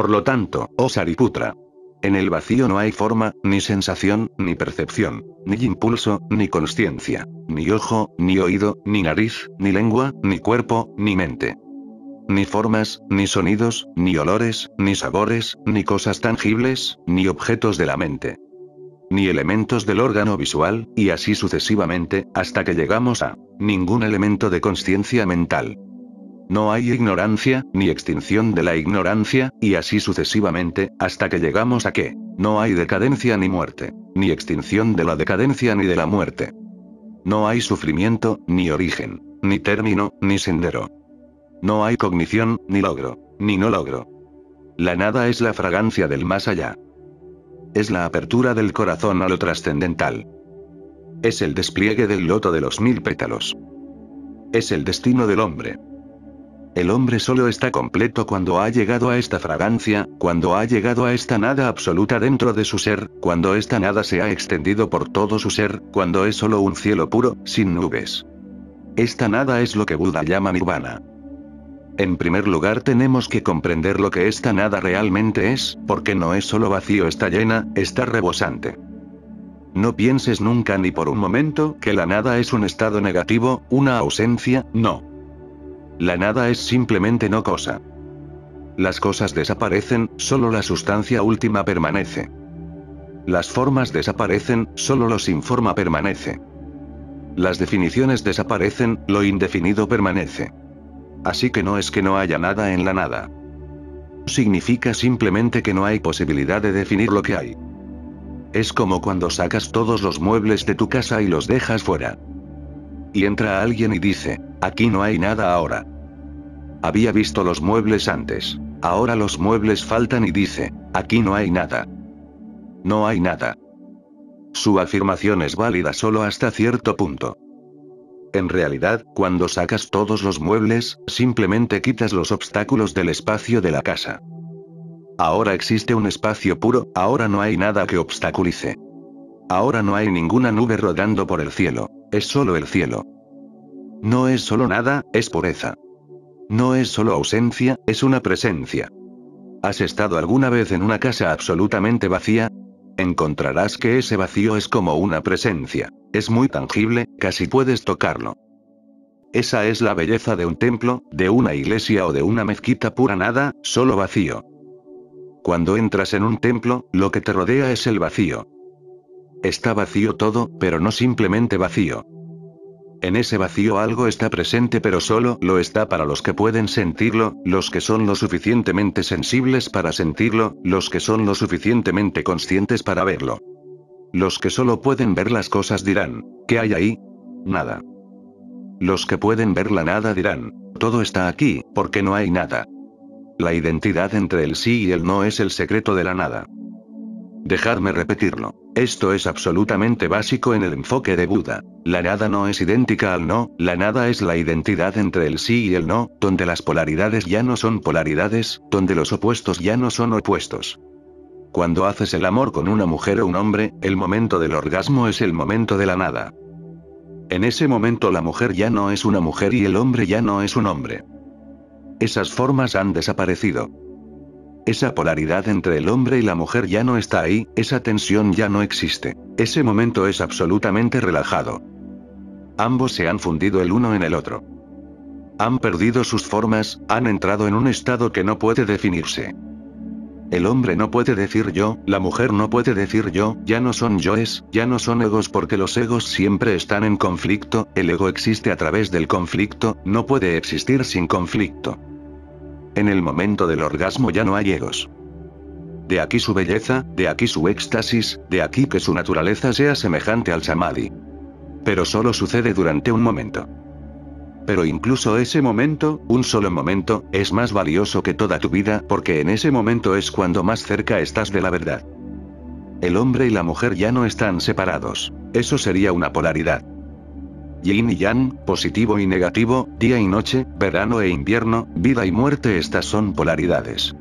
Por lo tanto, oh Sariputra. En el vacío no hay forma, ni sensación, ni percepción, ni impulso, ni conciencia, ni ojo, ni oído, ni nariz, ni lengua, ni cuerpo, ni mente. Ni formas, ni sonidos, ni olores, ni sabores, ni cosas tangibles, ni objetos de la mente. Ni elementos del órgano visual, y así sucesivamente, hasta que llegamos a ningún elemento de conciencia mental. No hay ignorancia, ni extinción de la ignorancia, y así sucesivamente, hasta que llegamos a que no hay decadencia ni muerte, ni extinción de la decadencia ni de la muerte. No hay sufrimiento, ni origen, ni término, ni sendero. No hay cognición, ni logro, ni no logro. La nada es la fragancia del más allá. Es la apertura del corazón a lo trascendental. Es el despliegue del loto de los mil pétalos. Es el destino del hombre. El hombre solo está completo cuando ha llegado a esta fragancia, cuando ha llegado a esta nada absoluta dentro de su ser, cuando esta nada se ha extendido por todo su ser, cuando es solo un cielo puro, sin nubes. Esta nada es lo que Buda llama nirvana. En primer lugar tenemos que comprender lo que esta nada realmente es, porque no es solo vacío, está llena, está rebosante. No pienses nunca ni por un momento que la nada es un estado negativo, una ausencia, no. La nada es simplemente no cosa. Las cosas desaparecen, solo la sustancia última permanece. Las formas desaparecen, solo lo sin forma permanece. Las definiciones desaparecen, lo indefinido permanece. Así que no es que no haya nada en la nada. Significa simplemente que no hay posibilidad de definir lo que hay. Es como cuando sacas todos los muebles de tu casa y los dejas fuera. Y entra alguien y dice, aquí no hay nada ahora. Había visto los muebles antes. Ahora los muebles faltan y dice, aquí no hay nada. No hay nada. Su afirmación es válida solo hasta cierto punto. En realidad, cuando sacas todos los muebles, simplemente quitas los obstáculos del espacio de la casa. Ahora existe un espacio puro, ahora no hay nada que obstaculice. Ahora no hay ninguna nube rodando por el cielo, es solo el cielo. No es solo nada, es pureza. No es solo ausencia, es una presencia. ¿Has estado alguna vez en una casa absolutamente vacía? Encontrarás que ese vacío es como una presencia. Es muy tangible, casi puedes tocarlo. Esa es la belleza de un templo, de una iglesia o de una mezquita pura nada, solo vacío. Cuando entras en un templo, lo que te rodea es el vacío. Está vacío todo, pero no simplemente vacío. En ese vacío algo está presente pero solo lo está para los que pueden sentirlo, los que son lo suficientemente sensibles para sentirlo, los que son lo suficientemente conscientes para verlo. Los que solo pueden ver las cosas dirán, ¿qué hay ahí? Nada. Los que pueden ver la nada dirán, todo está aquí, porque no hay nada. La identidad entre el sí y el no es el secreto de la nada. Dejadme repetirlo. Esto es absolutamente básico en el enfoque de Buda. La nada no es idéntica al no, la nada es la identidad entre el sí y el no, donde las polaridades ya no son polaridades, donde los opuestos ya no son opuestos. Cuando haces el amor con una mujer o un hombre, el momento del orgasmo es el momento de la nada. En ese momento la mujer ya no es una mujer y el hombre ya no es un hombre. Esas formas han desaparecido. Esa polaridad entre el hombre y la mujer ya no está ahí, esa tensión ya no existe. Ese momento es absolutamente relajado. Ambos se han fundido el uno en el otro. Han perdido sus formas, han entrado en un estado que no puede definirse. El hombre no puede decir yo, la mujer no puede decir yo, ya no son yoes, ya no son egos porque los egos siempre están en conflicto, el ego existe a través del conflicto, no puede existir sin conflicto. En el momento del orgasmo ya no hay egos. De aquí su belleza, de aquí su éxtasis, de aquí que su naturaleza sea semejante al samadhi. Pero solo sucede durante un momento. Pero incluso ese momento, un solo momento, es más valioso que toda tu vida porque en ese momento es cuando más cerca estás de la verdad. El hombre y la mujer ya no están separados. Eso sería una polaridad. Yin y yang, positivo y negativo, día y noche, verano e invierno, vida y muerte estas son polaridades.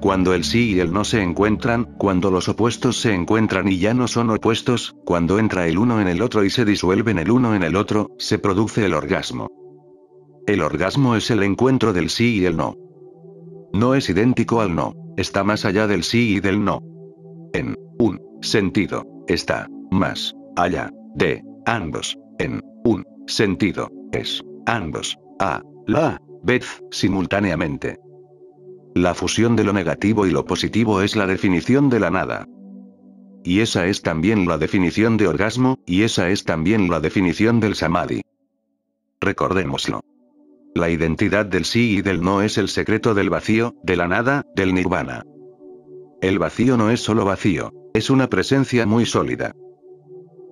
Cuando el sí y el no se encuentran, cuando los opuestos se encuentran y ya no son opuestos, cuando entra el uno en el otro y se disuelven el uno en el otro, se produce el orgasmo. El orgasmo es el encuentro del sí y el no. No es idéntico al no. está más allá del sí y del no. En un sentido, está más allá de ambos. En un sentido, es ambos. A la vez, simultáneamente. La fusión de lo negativo y lo positivo es la definición de la nada. Y esa es también la definición de orgasmo, y esa es también la definición del samadhi. Recordémoslo. La identidad del sí y del no es el secreto del vacío, de la nada, del nirvana. El vacío no es solo vacío, es una presencia muy sólida.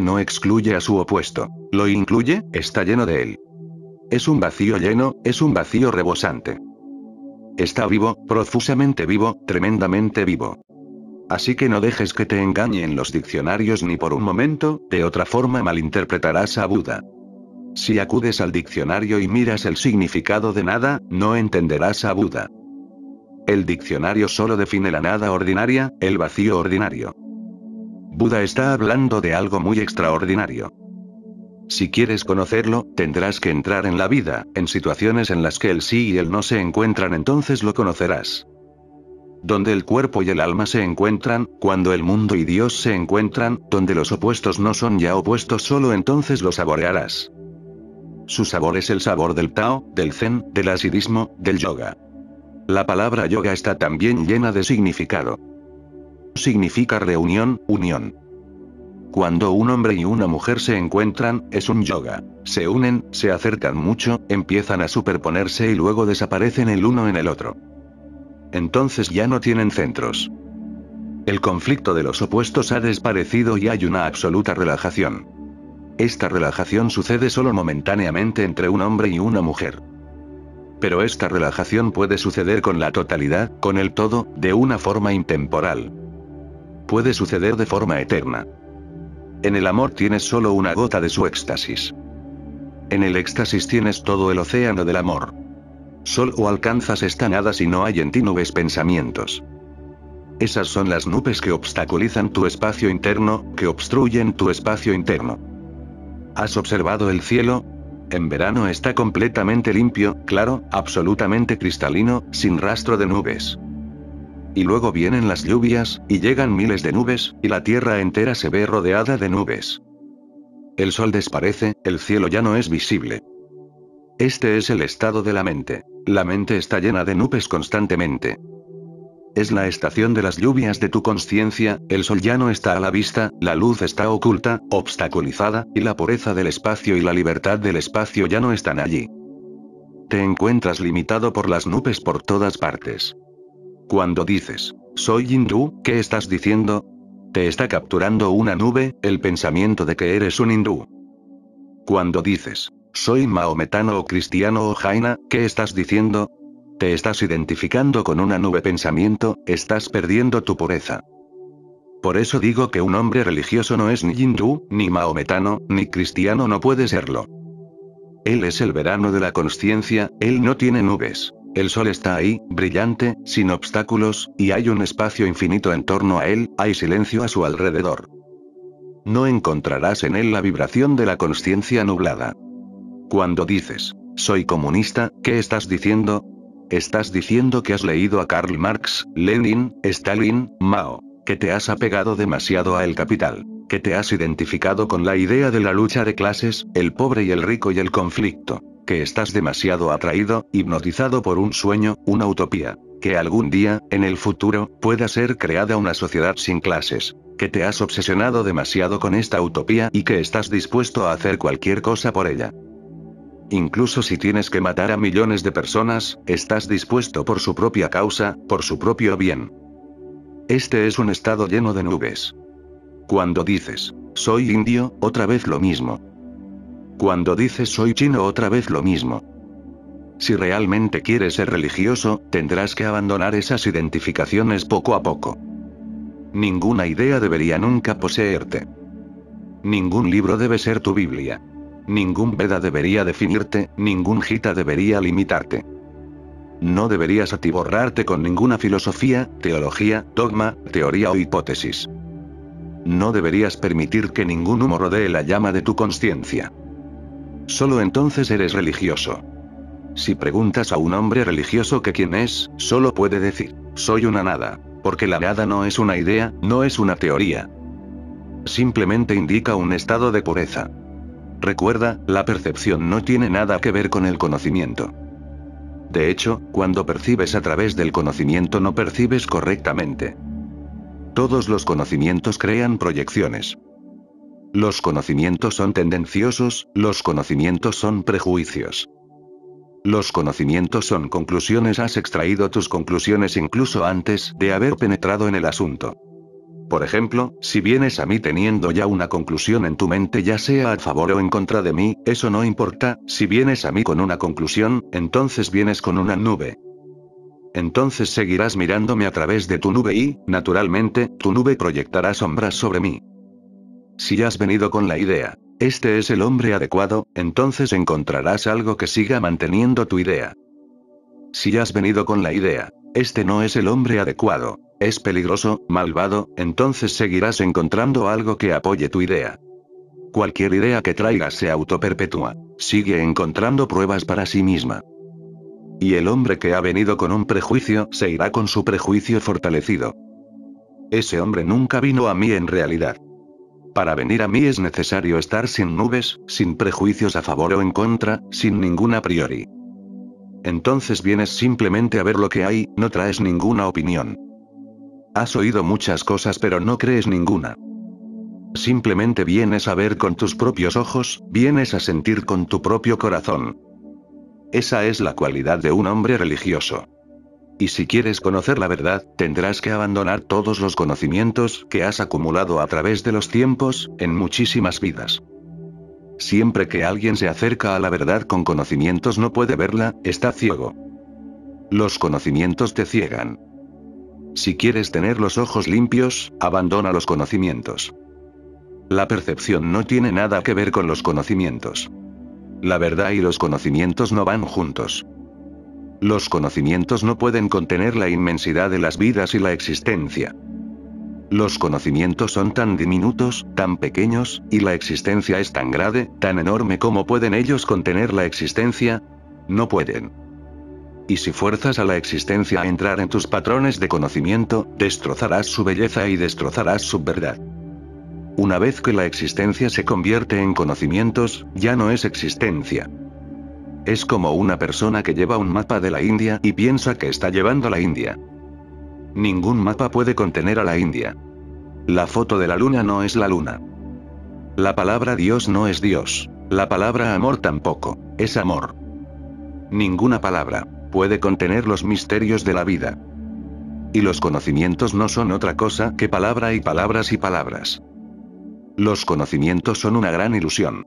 No excluye a su opuesto, lo incluye, está lleno de él. Es un vacío lleno, es un vacío rebosante. Está vivo, profusamente vivo, tremendamente vivo. Así que no dejes que te engañen los diccionarios ni por un momento, de otra forma malinterpretarás a Buda. Si acudes al diccionario y miras el significado de nada, no entenderás a Buda. El diccionario solo define la nada ordinaria, el vacío ordinario. Buda está hablando de algo muy extraordinario. Si quieres conocerlo, tendrás que entrar en la vida, en situaciones en las que el sí y el no se encuentran, entonces lo conocerás. Donde el cuerpo y el alma se encuentran, cuando el mundo y Dios se encuentran, donde los opuestos no son ya opuestos, solo entonces lo saborearás. Su sabor es el sabor del Tao, del Zen, del asidismo, del yoga. La palabra yoga está también llena de significado. Significa reunión, unión. Cuando un hombre y una mujer se encuentran, es un yoga. Se unen, se acercan mucho, empiezan a superponerse y luego desaparecen el uno en el otro. Entonces ya no tienen centros. El conflicto de los opuestos ha desaparecido y hay una absoluta relajación. Esta relajación sucede solo momentáneamente entre un hombre y una mujer. Pero esta relajación puede suceder con la totalidad, con el todo, de una forma intemporal. Puede suceder de forma eterna. En el amor tienes solo una gota de su éxtasis. En el éxtasis tienes todo el océano del amor. Solo alcanzas esta nada si no hay en ti nubes pensamientos. Esas son las nubes que obstaculizan tu espacio interno, que obstruyen tu espacio interno. ¿Has observado el cielo? En verano está completamente limpio, claro, absolutamente cristalino, sin rastro de nubes. Y luego vienen las lluvias, y llegan miles de nubes, y la tierra entera se ve rodeada de nubes. El sol desparece, el cielo ya no es visible. Este es el estado de la mente. La mente está llena de nubes constantemente. Es la estación de las lluvias de tu conciencia, el sol ya no está a la vista, la luz está oculta, obstaculizada, y la pureza del espacio y la libertad del espacio ya no están allí. Te encuentras limitado por las nubes por todas partes. Cuando dices, soy hindú, ¿qué estás diciendo? Te está capturando una nube, el pensamiento de que eres un hindú. Cuando dices, soy maometano o cristiano o jaina, ¿qué estás diciendo? Te estás identificando con una nube pensamiento, estás perdiendo tu pureza. Por eso digo que un hombre religioso no es ni hindú, ni maometano, ni cristiano no puede serlo. Él es el verano de la conciencia, él no tiene nubes. El sol está ahí, brillante, sin obstáculos, y hay un espacio infinito en torno a él, hay silencio a su alrededor. No encontrarás en él la vibración de la conciencia nublada. Cuando dices, soy comunista, ¿qué estás diciendo? Estás diciendo que has leído a Karl Marx, Lenin, Stalin, Mao, que te has apegado demasiado a el capital, que te has identificado con la idea de la lucha de clases, el pobre y el rico y el conflicto que estás demasiado atraído, hipnotizado por un sueño, una utopía. Que algún día, en el futuro, pueda ser creada una sociedad sin clases. Que te has obsesionado demasiado con esta utopía y que estás dispuesto a hacer cualquier cosa por ella. Incluso si tienes que matar a millones de personas, estás dispuesto por su propia causa, por su propio bien. Este es un estado lleno de nubes. Cuando dices, soy indio, otra vez lo mismo. Cuando dices soy chino otra vez lo mismo. Si realmente quieres ser religioso, tendrás que abandonar esas identificaciones poco a poco. Ninguna idea debería nunca poseerte. Ningún libro debe ser tu Biblia. Ningún Veda debería definirte, ningún Gita debería limitarte. No deberías atiborrarte con ninguna filosofía, teología, dogma, teoría o hipótesis. No deberías permitir que ningún humo rodee la llama de tu conciencia. Solo entonces eres religioso. Si preguntas a un hombre religioso que quién es, solo puede decir, soy una nada. Porque la nada no es una idea, no es una teoría. Simplemente indica un estado de pureza. Recuerda, la percepción no tiene nada que ver con el conocimiento. De hecho, cuando percibes a través del conocimiento no percibes correctamente. Todos los conocimientos crean proyecciones. Los conocimientos son tendenciosos, los conocimientos son prejuicios. Los conocimientos son conclusiones, has extraído tus conclusiones incluso antes de haber penetrado en el asunto. Por ejemplo, si vienes a mí teniendo ya una conclusión en tu mente ya sea a favor o en contra de mí, eso no importa, si vienes a mí con una conclusión, entonces vienes con una nube. Entonces seguirás mirándome a través de tu nube y, naturalmente, tu nube proyectará sombras sobre mí. Si has venido con la idea, este es el hombre adecuado, entonces encontrarás algo que siga manteniendo tu idea. Si has venido con la idea, este no es el hombre adecuado, es peligroso, malvado, entonces seguirás encontrando algo que apoye tu idea. Cualquier idea que traigas se autoperpetúa, sigue encontrando pruebas para sí misma. Y el hombre que ha venido con un prejuicio se irá con su prejuicio fortalecido. Ese hombre nunca vino a mí en realidad. Para venir a mí es necesario estar sin nubes, sin prejuicios a favor o en contra, sin ninguna priori. Entonces vienes simplemente a ver lo que hay, no traes ninguna opinión. Has oído muchas cosas pero no crees ninguna. Simplemente vienes a ver con tus propios ojos, vienes a sentir con tu propio corazón. Esa es la cualidad de un hombre religioso. Y si quieres conocer la verdad, tendrás que abandonar todos los conocimientos que has acumulado a través de los tiempos, en muchísimas vidas. Siempre que alguien se acerca a la verdad con conocimientos no puede verla, está ciego. Los conocimientos te ciegan. Si quieres tener los ojos limpios, abandona los conocimientos. La percepción no tiene nada que ver con los conocimientos. La verdad y los conocimientos no van juntos. Los conocimientos no pueden contener la inmensidad de las vidas y la existencia. Los conocimientos son tan diminutos, tan pequeños, y la existencia es tan grande, tan enorme como pueden ellos contener la existencia. No pueden. Y si fuerzas a la existencia a entrar en tus patrones de conocimiento, destrozarás su belleza y destrozarás su verdad. Una vez que la existencia se convierte en conocimientos, ya no es existencia. Es como una persona que lleva un mapa de la India y piensa que está llevando la India. Ningún mapa puede contener a la India. La foto de la luna no es la luna. La palabra Dios no es Dios. La palabra amor tampoco, es amor. Ninguna palabra puede contener los misterios de la vida. Y los conocimientos no son otra cosa que palabra y palabras y palabras. Los conocimientos son una gran ilusión.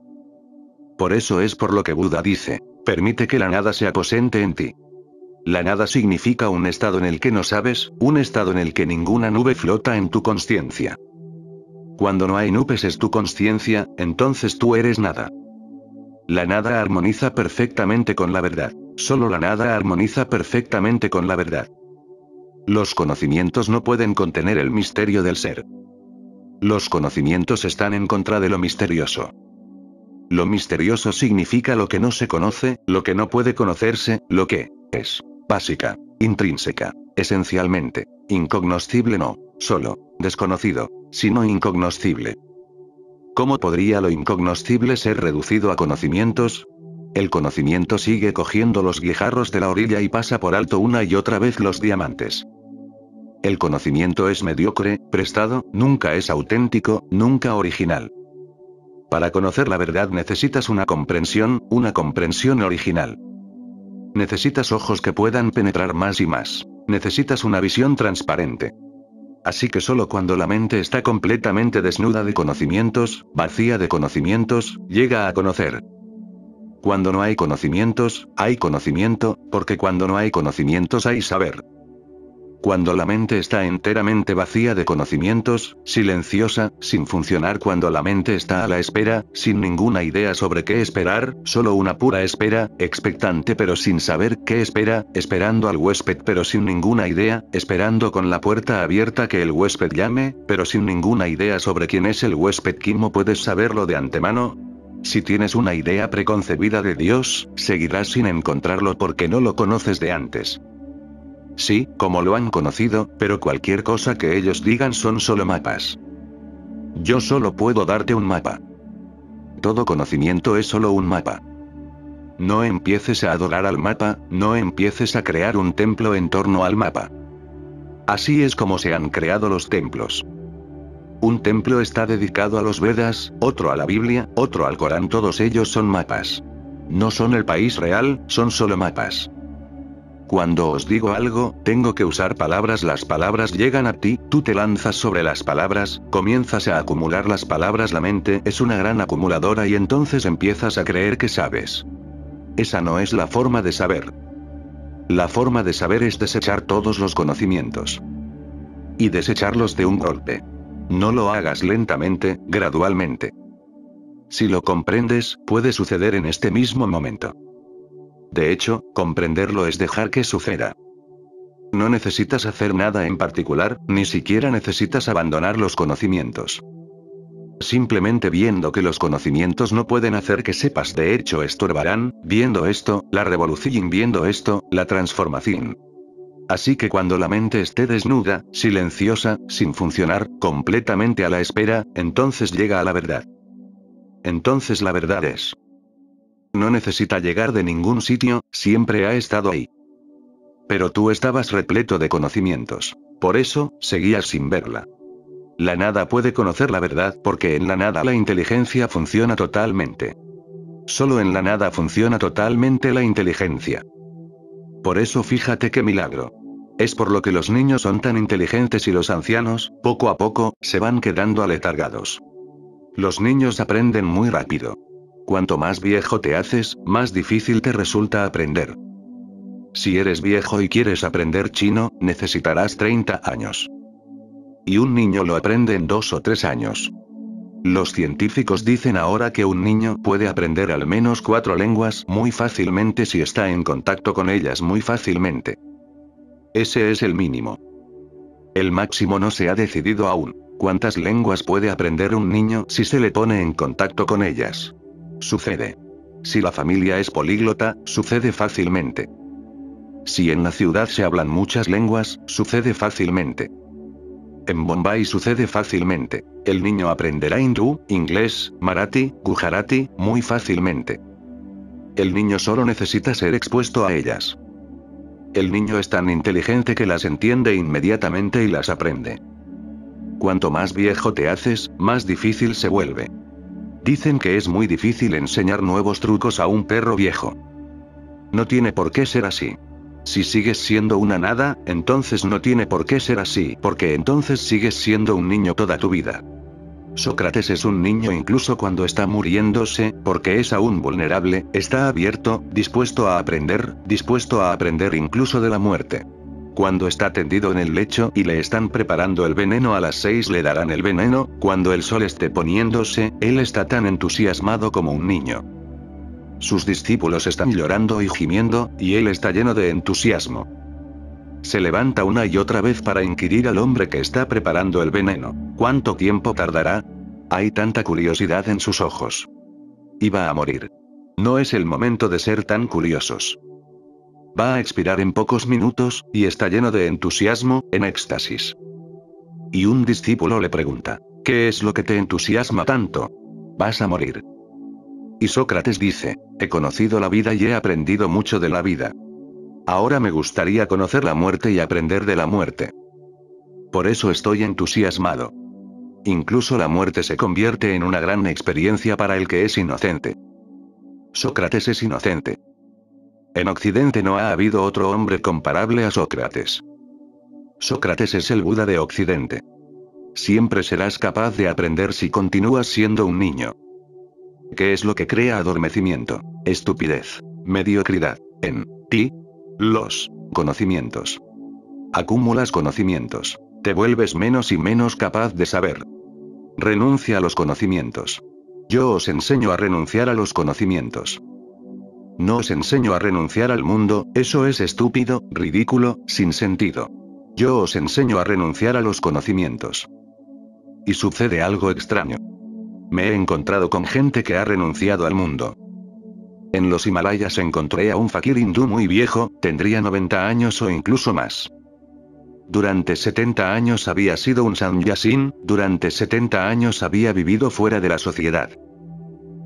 Por eso es por lo que Buda dice, Permite que la nada se aposente en ti. La nada significa un estado en el que no sabes, un estado en el que ninguna nube flota en tu conciencia. Cuando no hay nubes es tu conciencia, entonces tú eres nada. La nada armoniza perfectamente con la verdad. Solo la nada armoniza perfectamente con la verdad. Los conocimientos no pueden contener el misterio del ser. Los conocimientos están en contra de lo misterioso. Lo misterioso significa lo que no se conoce, lo que no puede conocerse, lo que es básica, intrínseca, esencialmente, incognoscible no, solo, desconocido, sino incognoscible. ¿Cómo podría lo incognoscible ser reducido a conocimientos? El conocimiento sigue cogiendo los guijarros de la orilla y pasa por alto una y otra vez los diamantes. El conocimiento es mediocre, prestado, nunca es auténtico, nunca original. Para conocer la verdad necesitas una comprensión, una comprensión original. Necesitas ojos que puedan penetrar más y más. Necesitas una visión transparente. Así que solo cuando la mente está completamente desnuda de conocimientos, vacía de conocimientos, llega a conocer. Cuando no hay conocimientos, hay conocimiento, porque cuando no hay conocimientos hay saber. Cuando la mente está enteramente vacía de conocimientos, silenciosa, sin funcionar cuando la mente está a la espera, sin ninguna idea sobre qué esperar, solo una pura espera, expectante pero sin saber qué espera, esperando al huésped pero sin ninguna idea, esperando con la puerta abierta que el huésped llame, pero sin ninguna idea sobre quién es el huésped, ¿cómo puedes saberlo de antemano? Si tienes una idea preconcebida de Dios, seguirás sin encontrarlo porque no lo conoces de antes. Sí, como lo han conocido, pero cualquier cosa que ellos digan son solo mapas. Yo solo puedo darte un mapa. Todo conocimiento es solo un mapa. No empieces a adorar al mapa, no empieces a crear un templo en torno al mapa. Así es como se han creado los templos. Un templo está dedicado a los Vedas, otro a la Biblia, otro al Corán, todos ellos son mapas. No son el país real, son solo mapas. Cuando os digo algo, tengo que usar palabras, las palabras llegan a ti, tú te lanzas sobre las palabras, comienzas a acumular las palabras, la mente es una gran acumuladora y entonces empiezas a creer que sabes. Esa no es la forma de saber. La forma de saber es desechar todos los conocimientos. Y desecharlos de un golpe. No lo hagas lentamente, gradualmente. Si lo comprendes, puede suceder en este mismo momento. De hecho, comprenderlo es dejar que suceda. No necesitas hacer nada en particular, ni siquiera necesitas abandonar los conocimientos. Simplemente viendo que los conocimientos no pueden hacer que sepas de hecho estorbarán, viendo esto, la revolución, viendo esto, la transformación. Así que cuando la mente esté desnuda, silenciosa, sin funcionar, completamente a la espera, entonces llega a la verdad. Entonces la verdad es. No necesita llegar de ningún sitio, siempre ha estado ahí. Pero tú estabas repleto de conocimientos. Por eso, seguías sin verla. La nada puede conocer la verdad porque en la nada la inteligencia funciona totalmente. Solo en la nada funciona totalmente la inteligencia. Por eso fíjate qué milagro. Es por lo que los niños son tan inteligentes y los ancianos, poco a poco, se van quedando aletargados. Los niños aprenden muy rápido. Cuanto más viejo te haces, más difícil te resulta aprender. Si eres viejo y quieres aprender chino, necesitarás 30 años. Y un niño lo aprende en dos o tres años. Los científicos dicen ahora que un niño puede aprender al menos cuatro lenguas muy fácilmente si está en contacto con ellas muy fácilmente. Ese es el mínimo. El máximo no se ha decidido aún. ¿Cuántas lenguas puede aprender un niño si se le pone en contacto con ellas? Sucede. Si la familia es políglota, sucede fácilmente. Si en la ciudad se hablan muchas lenguas, sucede fácilmente. En Bombay sucede fácilmente. El niño aprenderá hindú, inglés, marathi, gujarati, muy fácilmente. El niño solo necesita ser expuesto a ellas. El niño es tan inteligente que las entiende inmediatamente y las aprende. Cuanto más viejo te haces, más difícil se vuelve. Dicen que es muy difícil enseñar nuevos trucos a un perro viejo. No tiene por qué ser así. Si sigues siendo una nada, entonces no tiene por qué ser así, porque entonces sigues siendo un niño toda tu vida. Sócrates es un niño incluso cuando está muriéndose, porque es aún vulnerable, está abierto, dispuesto a aprender, dispuesto a aprender incluso de la muerte. Cuando está tendido en el lecho y le están preparando el veneno a las 6 le darán el veneno, cuando el sol esté poniéndose, él está tan entusiasmado como un niño. Sus discípulos están llorando y gimiendo, y él está lleno de entusiasmo. Se levanta una y otra vez para inquirir al hombre que está preparando el veneno. ¿Cuánto tiempo tardará? Hay tanta curiosidad en sus ojos. Iba a morir. No es el momento de ser tan curiosos. Va a expirar en pocos minutos, y está lleno de entusiasmo, en éxtasis. Y un discípulo le pregunta, ¿qué es lo que te entusiasma tanto? Vas a morir. Y Sócrates dice, he conocido la vida y he aprendido mucho de la vida. Ahora me gustaría conocer la muerte y aprender de la muerte. Por eso estoy entusiasmado. Incluso la muerte se convierte en una gran experiencia para el que es inocente. Sócrates es inocente. En Occidente no ha habido otro hombre comparable a Sócrates. Sócrates es el Buda de Occidente. Siempre serás capaz de aprender si continúas siendo un niño. ¿Qué es lo que crea adormecimiento? Estupidez. Mediocridad. En ti. Los conocimientos. Acumulas conocimientos. Te vuelves menos y menos capaz de saber. Renuncia a los conocimientos. Yo os enseño a renunciar a los conocimientos. No os enseño a renunciar al mundo, eso es estúpido, ridículo, sin sentido. Yo os enseño a renunciar a los conocimientos. Y sucede algo extraño. Me he encontrado con gente que ha renunciado al mundo. En los Himalayas encontré a un fakir hindú muy viejo, tendría 90 años o incluso más. Durante 70 años había sido un sanyasin, durante 70 años había vivido fuera de la sociedad.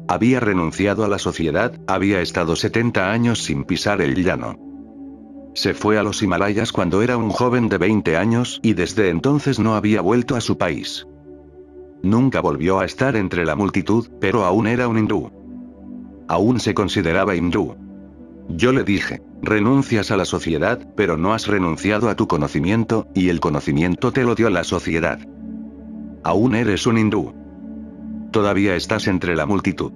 Había renunciado a la sociedad, había estado 70 años sin pisar el llano. Se fue a los Himalayas cuando era un joven de 20 años y desde entonces no había vuelto a su país. Nunca volvió a estar entre la multitud, pero aún era un hindú. Aún se consideraba hindú. Yo le dije, renuncias a la sociedad, pero no has renunciado a tu conocimiento, y el conocimiento te lo dio la sociedad. Aún eres un hindú. Todavía estás entre la multitud.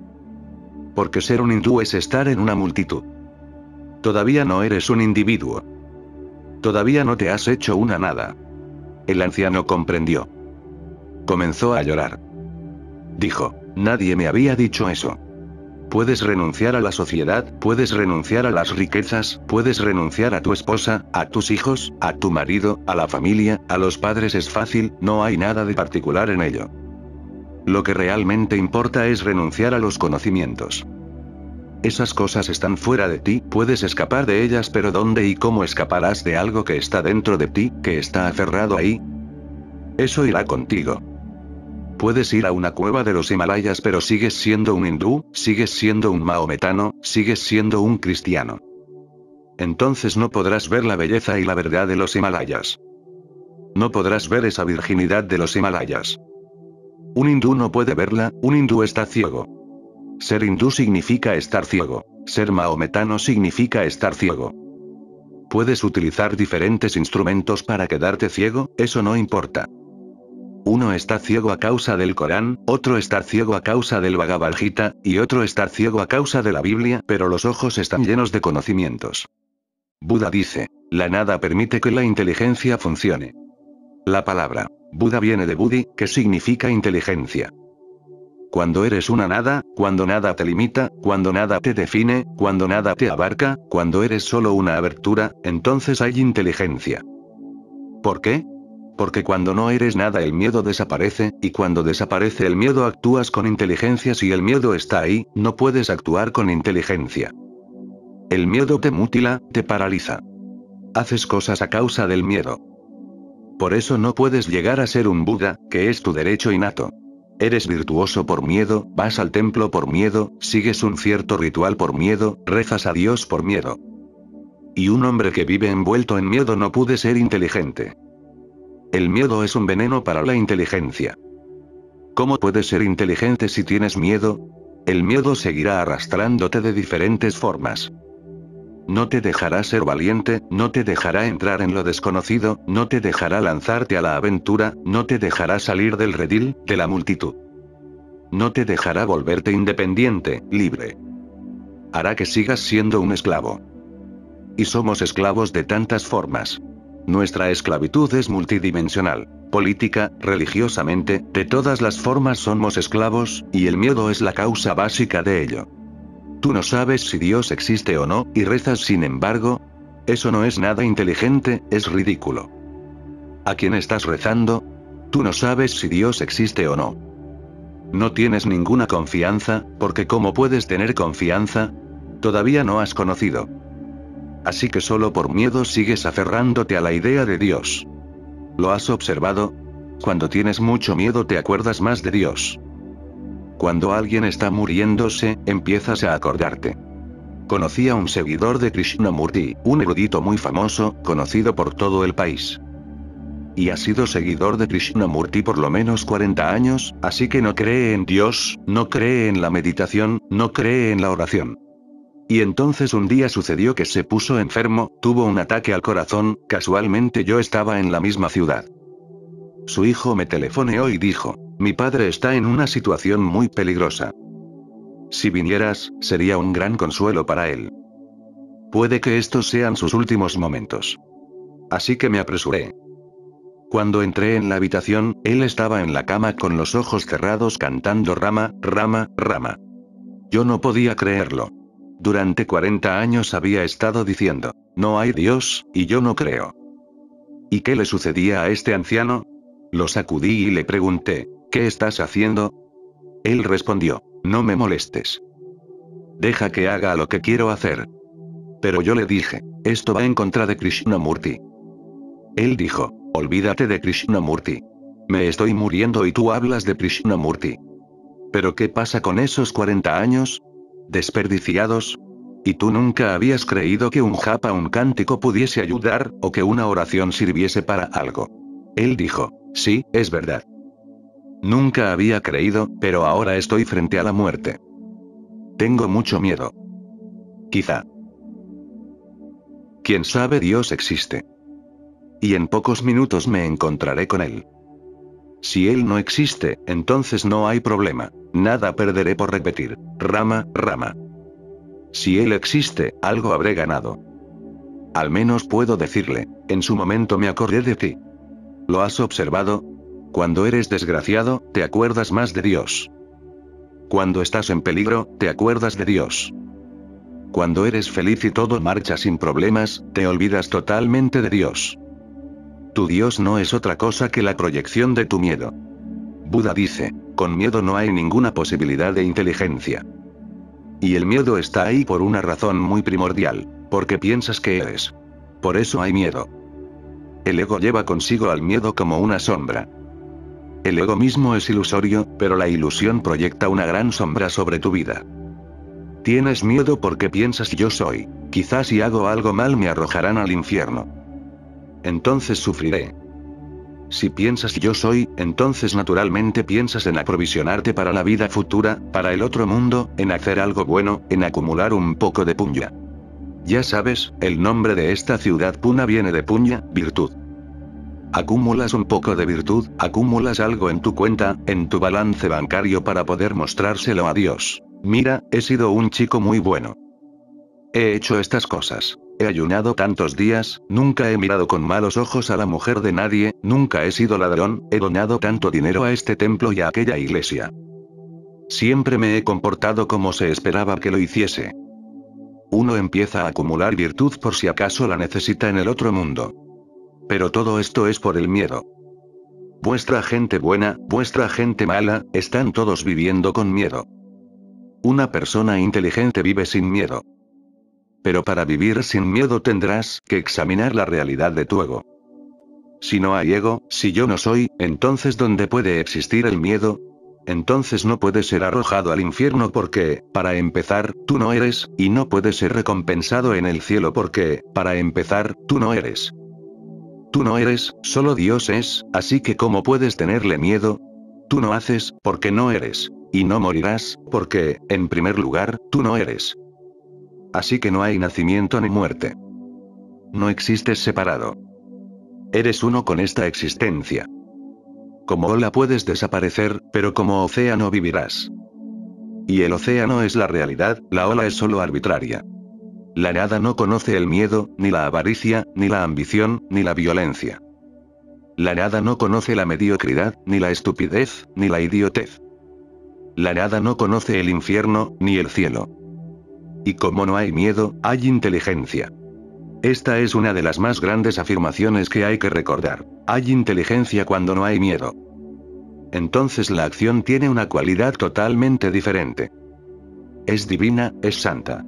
Porque ser un hindú es estar en una multitud. Todavía no eres un individuo. Todavía no te has hecho una nada. El anciano comprendió. Comenzó a llorar. Dijo, nadie me había dicho eso. Puedes renunciar a la sociedad, puedes renunciar a las riquezas, puedes renunciar a tu esposa, a tus hijos, a tu marido, a la familia, a los padres es fácil, no hay nada de particular en ello. Lo que realmente importa es renunciar a los conocimientos. Esas cosas están fuera de ti, puedes escapar de ellas, pero ¿dónde y cómo escaparás de algo que está dentro de ti, que está aferrado ahí? Eso irá contigo. Puedes ir a una cueva de los Himalayas pero sigues siendo un hindú, sigues siendo un maometano, sigues siendo un cristiano. Entonces no podrás ver la belleza y la verdad de los Himalayas. No podrás ver esa virginidad de los Himalayas. Un hindú no puede verla, un hindú está ciego. Ser hindú significa estar ciego. Ser maometano significa estar ciego. Puedes utilizar diferentes instrumentos para quedarte ciego, eso no importa. Uno está ciego a causa del Corán, otro está ciego a causa del Bhagavad Gita, y otro está ciego a causa de la Biblia, pero los ojos están llenos de conocimientos. Buda dice, la nada permite que la inteligencia funcione. La palabra Buda viene de Budi, que significa inteligencia. Cuando eres una nada, cuando nada te limita, cuando nada te define, cuando nada te abarca, cuando eres solo una abertura, entonces hay inteligencia. ¿Por qué? Porque cuando no eres nada el miedo desaparece, y cuando desaparece el miedo actúas con inteligencia si el miedo está ahí, no puedes actuar con inteligencia. El miedo te mutila, te paraliza. Haces cosas a causa del miedo. Por eso no puedes llegar a ser un Buda, que es tu derecho innato. Eres virtuoso por miedo, vas al templo por miedo, sigues un cierto ritual por miedo, rezas a Dios por miedo. Y un hombre que vive envuelto en miedo no puede ser inteligente. El miedo es un veneno para la inteligencia. ¿Cómo puedes ser inteligente si tienes miedo? El miedo seguirá arrastrándote de diferentes formas. No te dejará ser valiente, no te dejará entrar en lo desconocido, no te dejará lanzarte a la aventura, no te dejará salir del redil, de la multitud. No te dejará volverte independiente, libre. Hará que sigas siendo un esclavo. Y somos esclavos de tantas formas. Nuestra esclavitud es multidimensional. Política, religiosamente, de todas las formas somos esclavos, y el miedo es la causa básica de ello. Tú no sabes si Dios existe o no, y rezas sin embargo. Eso no es nada inteligente, es ridículo. ¿A quién estás rezando? Tú no sabes si Dios existe o no. No tienes ninguna confianza, porque ¿cómo puedes tener confianza? Todavía no has conocido. Así que solo por miedo sigues aferrándote a la idea de Dios. ¿Lo has observado? Cuando tienes mucho miedo te acuerdas más de Dios. Cuando alguien está muriéndose, empiezas a acordarte. Conocí a un seguidor de Krishnamurti, un erudito muy famoso, conocido por todo el país. Y ha sido seguidor de Krishnamurti por lo menos 40 años, así que no cree en Dios, no cree en la meditación, no cree en la oración. Y entonces un día sucedió que se puso enfermo, tuvo un ataque al corazón, casualmente yo estaba en la misma ciudad. Su hijo me telefoneó y dijo, mi padre está en una situación muy peligrosa. Si vinieras, sería un gran consuelo para él. Puede que estos sean sus últimos momentos. Así que me apresuré. Cuando entré en la habitación, él estaba en la cama con los ojos cerrados cantando rama, rama, rama. Yo no podía creerlo. Durante 40 años había estado diciendo, no hay Dios, y yo no creo. ¿Y qué le sucedía a este anciano? Lo sacudí y le pregunté, ¿qué estás haciendo? Él respondió, no me molestes. Deja que haga lo que quiero hacer. Pero yo le dije, esto va en contra de Krishnamurti. Él dijo, olvídate de Krishnamurti. Me estoy muriendo y tú hablas de Krishnamurti. ¿Pero qué pasa con esos 40 años? ¿Desperdiciados? ¿Y tú nunca habías creído que un japa, un cántico pudiese ayudar, o que una oración sirviese para algo? Él dijo, sí, es verdad. Nunca había creído, pero ahora estoy frente a la muerte. Tengo mucho miedo. Quizá. Quien sabe Dios existe. Y en pocos minutos me encontraré con Él. Si Él no existe, entonces no hay problema. Nada perderé por repetir. Rama, rama. Si Él existe, algo habré ganado. Al menos puedo decirle, en su momento me acordé de ti. ¿Lo has observado? Cuando eres desgraciado, te acuerdas más de Dios. Cuando estás en peligro, te acuerdas de Dios. Cuando eres feliz y todo marcha sin problemas, te olvidas totalmente de Dios. Tu Dios no es otra cosa que la proyección de tu miedo. Buda dice, con miedo no hay ninguna posibilidad de inteligencia. Y el miedo está ahí por una razón muy primordial, porque piensas que eres. Por eso hay miedo. El ego lleva consigo al miedo como una sombra. El ego mismo es ilusorio, pero la ilusión proyecta una gran sombra sobre tu vida. Tienes miedo porque piensas yo soy. Quizás si hago algo mal me arrojarán al infierno. Entonces sufriré. Si piensas yo soy, entonces naturalmente piensas en aprovisionarte para la vida futura, para el otro mundo, en hacer algo bueno, en acumular un poco de puña. Ya sabes, el nombre de esta ciudad Puna viene de puña, virtud. Acumulas un poco de virtud, acumulas algo en tu cuenta, en tu balance bancario para poder mostrárselo a Dios. Mira, he sido un chico muy bueno. He hecho estas cosas. He ayunado tantos días, nunca he mirado con malos ojos a la mujer de nadie, nunca he sido ladrón, he donado tanto dinero a este templo y a aquella iglesia. Siempre me he comportado como se esperaba que lo hiciese. Uno empieza a acumular virtud por si acaso la necesita en el otro mundo. Pero todo esto es por el miedo. Vuestra gente buena, vuestra gente mala, están todos viviendo con miedo. Una persona inteligente vive sin miedo. Pero para vivir sin miedo tendrás que examinar la realidad de tu ego. Si no hay ego, si yo no soy, entonces ¿dónde puede existir el miedo? Entonces no puede ser arrojado al infierno porque, para empezar, tú no eres, y no puede ser recompensado en el cielo porque, para empezar, tú no eres. Tú no eres, solo Dios es, así que ¿cómo puedes tenerle miedo? Tú no haces, porque no eres. Y no morirás, porque, en primer lugar, tú no eres. Así que no hay nacimiento ni muerte. No existes separado. Eres uno con esta existencia. Como ola puedes desaparecer, pero como océano vivirás. Y el océano es la realidad, la ola es solo arbitraria. La nada no conoce el miedo, ni la avaricia, ni la ambición, ni la violencia. La nada no conoce la mediocridad, ni la estupidez, ni la idiotez. La nada no conoce el infierno, ni el cielo. Y como no hay miedo, hay inteligencia. Esta es una de las más grandes afirmaciones que hay que recordar. Hay inteligencia cuando no hay miedo. Entonces la acción tiene una cualidad totalmente diferente. Es divina, es santa.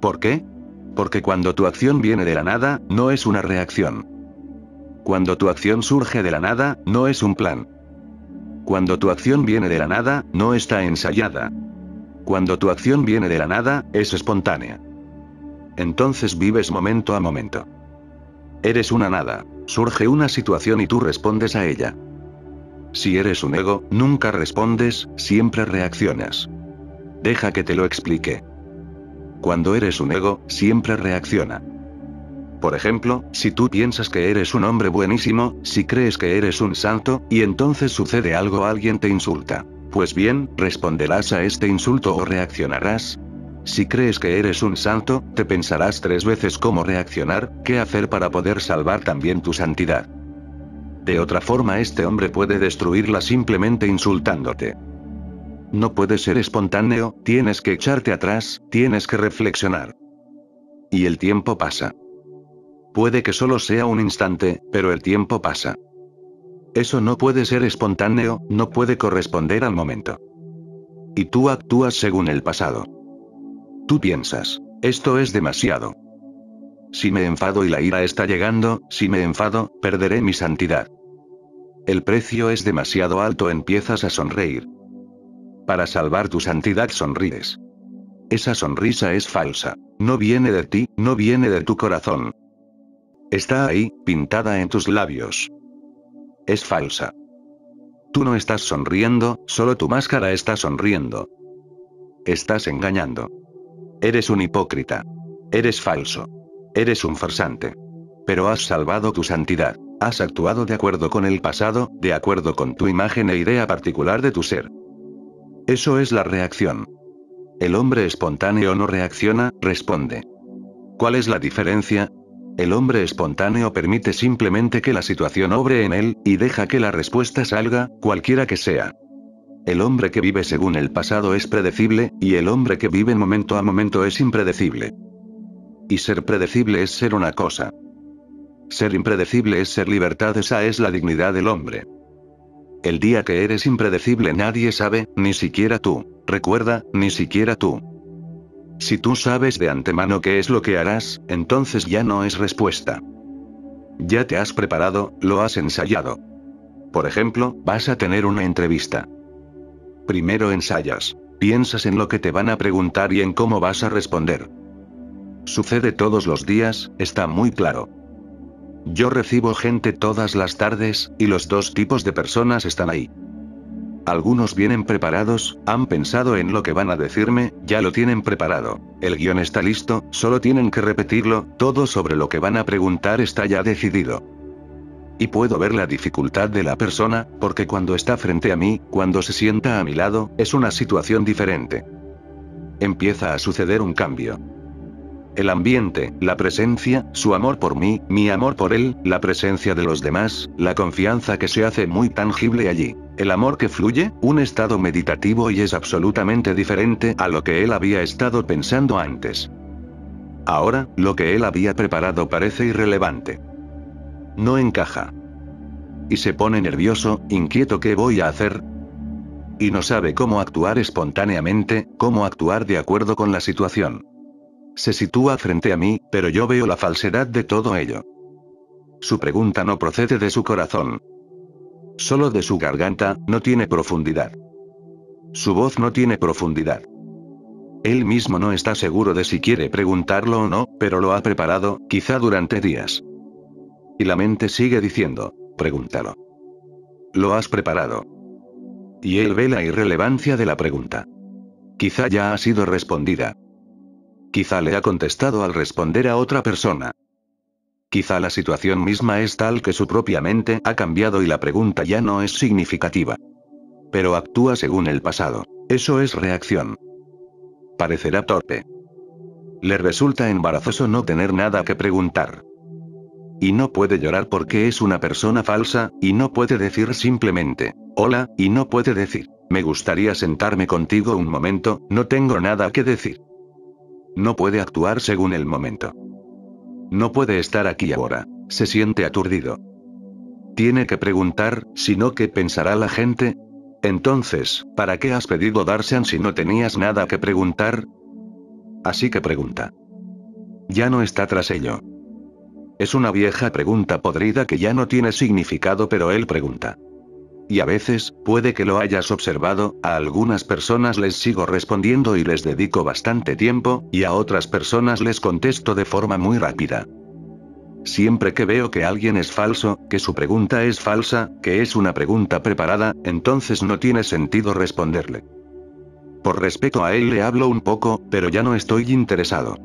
¿Por qué? Porque cuando tu acción viene de la nada, no es una reacción. Cuando tu acción surge de la nada, no es un plan. Cuando tu acción viene de la nada, no está ensayada. Cuando tu acción viene de la nada, es espontánea. Entonces vives momento a momento. Eres una nada, surge una situación y tú respondes a ella. Si eres un ego, nunca respondes, siempre reaccionas. Deja que te lo explique. Cuando eres un ego, siempre reacciona. Por ejemplo, si tú piensas que eres un hombre buenísimo, si crees que eres un santo, y entonces sucede algo alguien te insulta. Pues bien, responderás a este insulto o reaccionarás. Si crees que eres un santo, te pensarás tres veces cómo reaccionar, qué hacer para poder salvar también tu santidad. De otra forma este hombre puede destruirla simplemente insultándote. No puede ser espontáneo, tienes que echarte atrás, tienes que reflexionar. Y el tiempo pasa. Puede que solo sea un instante, pero el tiempo pasa. Eso no puede ser espontáneo, no puede corresponder al momento. y tú actúas según el pasado. Tú piensas, esto es demasiado. Si me enfado y la ira está llegando, si me enfado, perderé mi santidad. El precio es demasiado alto, empiezas a sonreír. Para salvar tu santidad sonríes. Esa sonrisa es falsa. No viene de ti, no viene de tu corazón. Está ahí, pintada en tus labios. Es falsa. Tú no estás sonriendo, solo tu máscara está sonriendo. Estás engañando. Eres un hipócrita. Eres falso. Eres un farsante. Pero has salvado tu santidad. Has actuado de acuerdo con el pasado, de acuerdo con tu imagen e idea particular de tu ser. Eso es la reacción. El hombre espontáneo no reacciona, responde. ¿Cuál es la diferencia? El hombre espontáneo permite simplemente que la situación obre en él, y deja que la respuesta salga, cualquiera que sea. El hombre que vive según el pasado es predecible, y el hombre que vive momento a momento es impredecible. Y ser predecible es ser una cosa. Ser impredecible es ser libertad, esa es la dignidad del hombre. El día que eres impredecible nadie sabe, ni siquiera tú. Recuerda, ni siquiera tú. Si tú sabes de antemano qué es lo que harás, entonces ya no es respuesta. Ya te has preparado, lo has ensayado. Por ejemplo, vas a tener una entrevista. Primero ensayas. Piensas en lo que te van a preguntar y en cómo vas a responder. Sucede todos los días, está muy claro. Yo recibo gente todas las tardes, y los dos tipos de personas están ahí. Algunos vienen preparados, han pensado en lo que van a decirme, ya lo tienen preparado. El guion está listo, solo tienen que repetirlo, todo sobre lo que van a preguntar está ya decidido. Y puedo ver la dificultad de la persona, porque cuando está frente a mí, cuando se sienta a mi lado, es una situación diferente. Empieza a suceder un cambio. El ambiente, la presencia, su amor por mí, mi amor por él, la presencia de los demás, la confianza que se hace muy tangible allí. El amor que fluye, un estado meditativo y es absolutamente diferente a lo que él había estado pensando antes. Ahora, lo que él había preparado parece irrelevante. No encaja. Y se pone nervioso, inquieto qué voy a hacer. Y no sabe cómo actuar espontáneamente, cómo actuar de acuerdo con la situación. Se sitúa frente a mí, pero yo veo la falsedad de todo ello. Su pregunta no procede de su corazón. Solo de su garganta, no tiene profundidad. Su voz no tiene profundidad. Él mismo no está seguro de si quiere preguntarlo o no, pero lo ha preparado, quizá durante días. Y la mente sigue diciendo, pregúntalo. Lo has preparado. Y él ve la irrelevancia de la pregunta. Quizá ya ha sido respondida. Quizá le ha contestado al responder a otra persona. Quizá la situación misma es tal que su propia mente ha cambiado y la pregunta ya no es significativa. Pero actúa según el pasado. Eso es reacción. Parecerá torpe. Le resulta embarazoso no tener nada que preguntar. Y no puede llorar porque es una persona falsa, y no puede decir simplemente, hola, y no puede decir, me gustaría sentarme contigo un momento, no tengo nada que decir. No puede actuar según el momento. No puede estar aquí ahora. Se siente aturdido. Tiene que preguntar, si no, ¿qué pensará la gente? Entonces, ¿para qué has pedido Darsean si no tenías nada que preguntar? Así que pregunta. Ya no está tras ello. Es una vieja pregunta podrida que ya no tiene significado, pero él pregunta. Y a veces, puede que lo hayas observado, a algunas personas les sigo respondiendo y les dedico bastante tiempo, y a otras personas les contesto de forma muy rápida. Siempre que veo que alguien es falso, que su pregunta es falsa, que es una pregunta preparada, entonces no tiene sentido responderle. Por respeto a él le hablo un poco, pero ya no estoy interesado.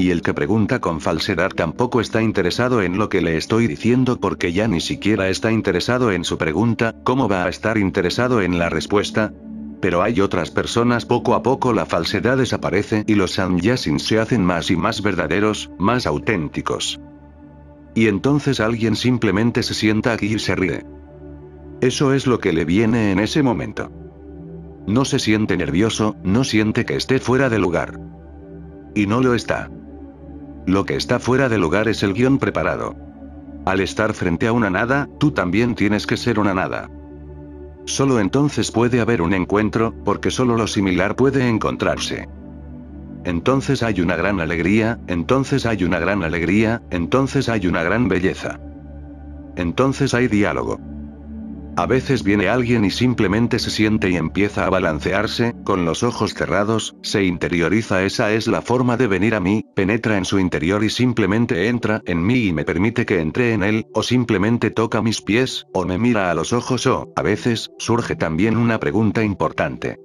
Y el que pregunta con falsedad tampoco está interesado en lo que le estoy diciendo porque ya ni siquiera está interesado en su pregunta, ¿cómo va a estar interesado en la respuesta? Pero hay otras personas poco a poco la falsedad desaparece y los sanyasin se hacen más y más verdaderos, más auténticos. Y entonces alguien simplemente se sienta aquí y se ríe. Eso es lo que le viene en ese momento. No se siente nervioso, no siente que esté fuera de lugar. Y no lo está. Lo que está fuera de lugar es el guion preparado. Al estar frente a una nada, tú también tienes que ser una nada. Solo entonces puede haber un encuentro, porque solo lo similar puede encontrarse. Entonces hay una gran alegría, entonces hay una gran alegría, entonces hay una gran belleza. Entonces hay diálogo. A veces viene alguien y simplemente se siente y empieza a balancearse, con los ojos cerrados, se interioriza esa es la forma de venir a mí, penetra en su interior y simplemente entra en mí y me permite que entre en él, o simplemente toca mis pies, o me mira a los ojos o, a veces, surge también una pregunta importante.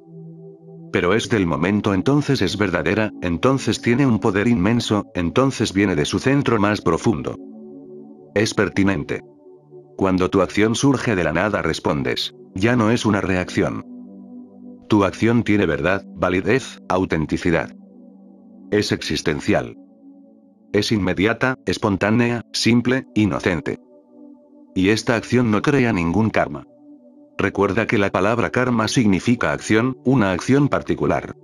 Pero es del momento entonces es verdadera, entonces tiene un poder inmenso, entonces viene de su centro más profundo. Es pertinente. Cuando tu acción surge de la nada respondes. Ya no es una reacción. Tu acción tiene verdad, validez, autenticidad. Es existencial. Es inmediata, espontánea, simple, inocente. Y esta acción no crea ningún karma. Recuerda que la palabra karma significa acción, una acción particular.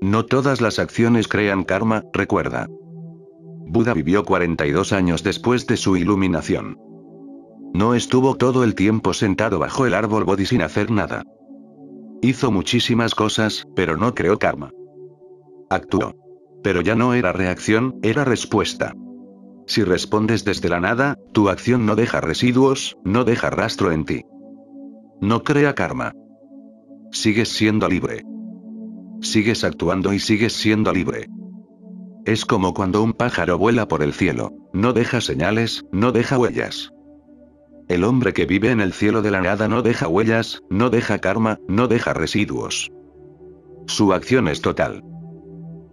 No todas las acciones crean karma, recuerda. Buda vivió 42 años después de su iluminación. No estuvo todo el tiempo sentado bajo el árbol Bodhi sin hacer nada. Hizo muchísimas cosas, pero no creó karma. Actuó. Pero ya no era reacción, era respuesta. Si respondes desde la nada, tu acción no deja residuos, no deja rastro en ti. No crea karma. Sigues siendo libre. Sigues actuando y sigues siendo libre. Es como cuando un pájaro vuela por el cielo. No deja señales, no deja huellas. El hombre que vive en el cielo de la nada no deja huellas, no deja karma, no deja residuos. Su acción es total.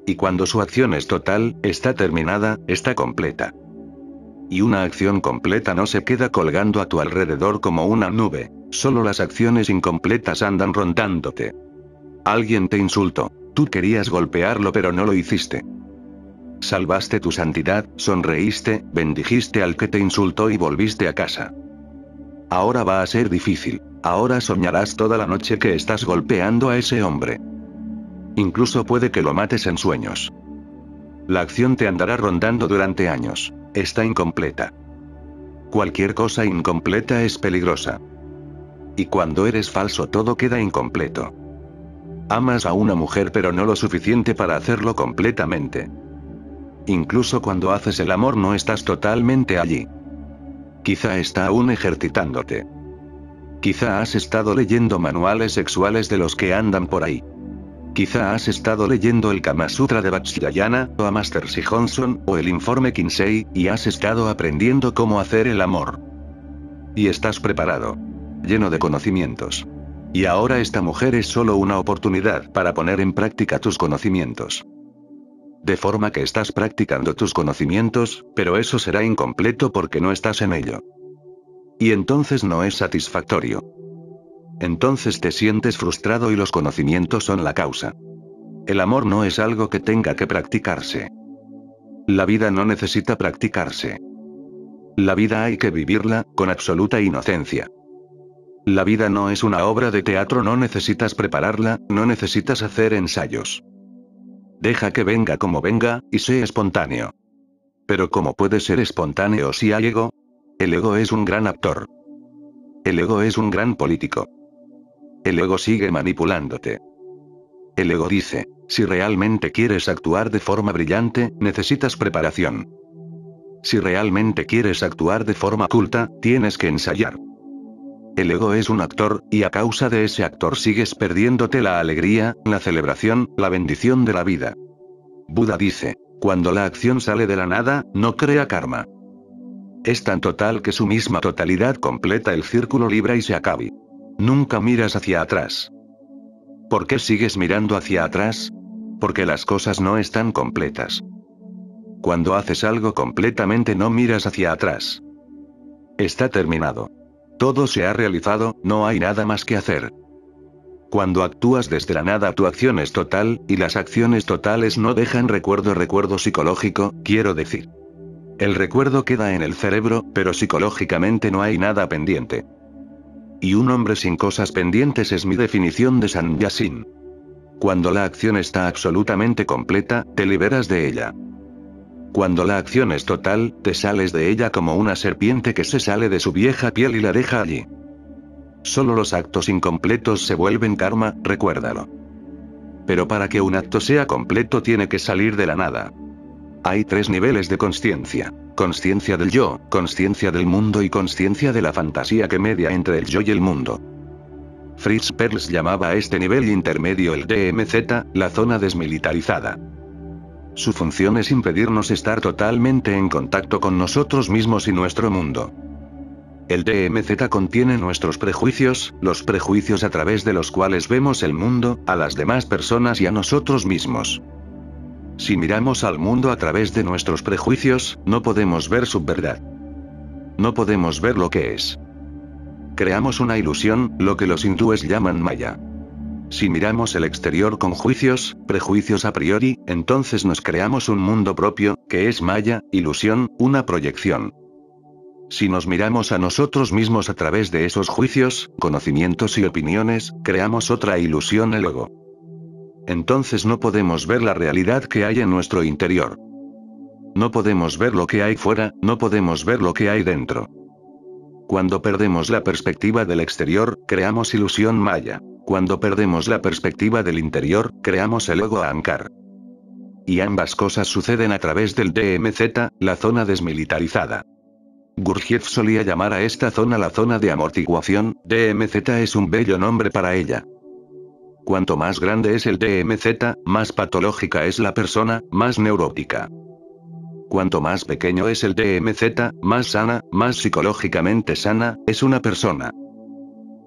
Y cuando su acción es total, está terminada, está completa. Y una acción completa no se queda colgando a tu alrededor como una nube, solo las acciones incompletas andan rondándote. Alguien te insultó, tú querías golpearlo pero no lo hiciste. Salvaste tu santidad, sonreíste, bendijiste al que te insultó y volviste a casa. Ahora va a ser difícil. Ahora soñarás toda la noche que estás golpeando a ese hombre. Incluso puede que lo mates en sueños. La acción te andará rondando durante años. Está incompleta. Cualquier cosa incompleta es peligrosa. Y cuando eres falso todo queda incompleto. Amas a una mujer pero no lo suficiente para hacerlo completamente. Incluso cuando haces el amor no estás totalmente allí. Quizá está aún ejercitándote. Quizá has estado leyendo manuales sexuales de los que andan por ahí. Quizá has estado leyendo el Kama Sutra de Vajrayana, o a Master C. Johnson, o el informe Kinsey, y has estado aprendiendo cómo hacer el amor. Y estás preparado. Lleno de conocimientos. Y ahora esta mujer es solo una oportunidad para poner en práctica tus conocimientos. De forma que estás practicando tus conocimientos, pero eso será incompleto porque no estás en ello. Y entonces no es satisfactorio. Entonces te sientes frustrado y los conocimientos son la causa. El amor no es algo que tenga que practicarse. La vida no necesita practicarse. La vida hay que vivirla, con absoluta inocencia. La vida no es una obra de teatro, no necesitas prepararla, no necesitas hacer ensayos. Deja que venga como venga, y sé espontáneo. Pero ¿cómo puede ser espontáneo si hay ego? El ego es un gran actor. El ego es un gran político. El ego sigue manipulándote. El ego dice, si realmente quieres actuar de forma brillante, necesitas preparación. Si realmente quieres actuar de forma oculta, tienes que ensayar. El ego es un actor, y a causa de ese actor sigues perdiéndote la alegría, la celebración, la bendición de la vida. Buda dice, cuando la acción sale de la nada, no crea karma. Es tan total que su misma totalidad completa el círculo libre y se acabe. Nunca miras hacia atrás. ¿Por qué sigues mirando hacia atrás? Porque las cosas no están completas. Cuando haces algo completamente no miras hacia atrás. Está terminado. Todo se ha realizado, no hay nada más que hacer. Cuando actúas desde la nada tu acción es total, y las acciones totales no dejan recuerdo recuerdo psicológico, quiero decir. El recuerdo queda en el cerebro, pero psicológicamente no hay nada pendiente. Y un hombre sin cosas pendientes es mi definición de San Yasin. Cuando la acción está absolutamente completa, te liberas de ella. Cuando la acción es total, te sales de ella como una serpiente que se sale de su vieja piel y la deja allí. Solo los actos incompletos se vuelven karma, recuérdalo. Pero para que un acto sea completo tiene que salir de la nada. Hay tres niveles de conciencia. Conciencia del yo, conciencia del mundo y conciencia de la fantasía que media entre el yo y el mundo. Fritz Perls llamaba a este nivel intermedio el DMZ, la zona desmilitarizada. Su función es impedirnos estar totalmente en contacto con nosotros mismos y nuestro mundo. El DMZ contiene nuestros prejuicios, los prejuicios a través de los cuales vemos el mundo, a las demás personas y a nosotros mismos. Si miramos al mundo a través de nuestros prejuicios, no podemos ver su verdad. No podemos ver lo que es. Creamos una ilusión, lo que los hindúes llaman maya. Si miramos el exterior con juicios, prejuicios a priori, entonces nos creamos un mundo propio, que es maya, ilusión, una proyección. Si nos miramos a nosotros mismos a través de esos juicios, conocimientos y opiniones, creamos otra ilusión el ego. Entonces no podemos ver la realidad que hay en nuestro interior. No podemos ver lo que hay fuera, no podemos ver lo que hay dentro. Cuando perdemos la perspectiva del exterior, creamos ilusión maya. Cuando perdemos la perspectiva del interior, creamos el ego Ankar. Y ambas cosas suceden a través del DMZ, la zona desmilitarizada. Gurdjieff solía llamar a esta zona la zona de amortiguación, DMZ es un bello nombre para ella. Cuanto más grande es el DMZ, más patológica es la persona, más neurótica. Cuanto más pequeño es el DMZ, más sana, más psicológicamente sana, es una persona.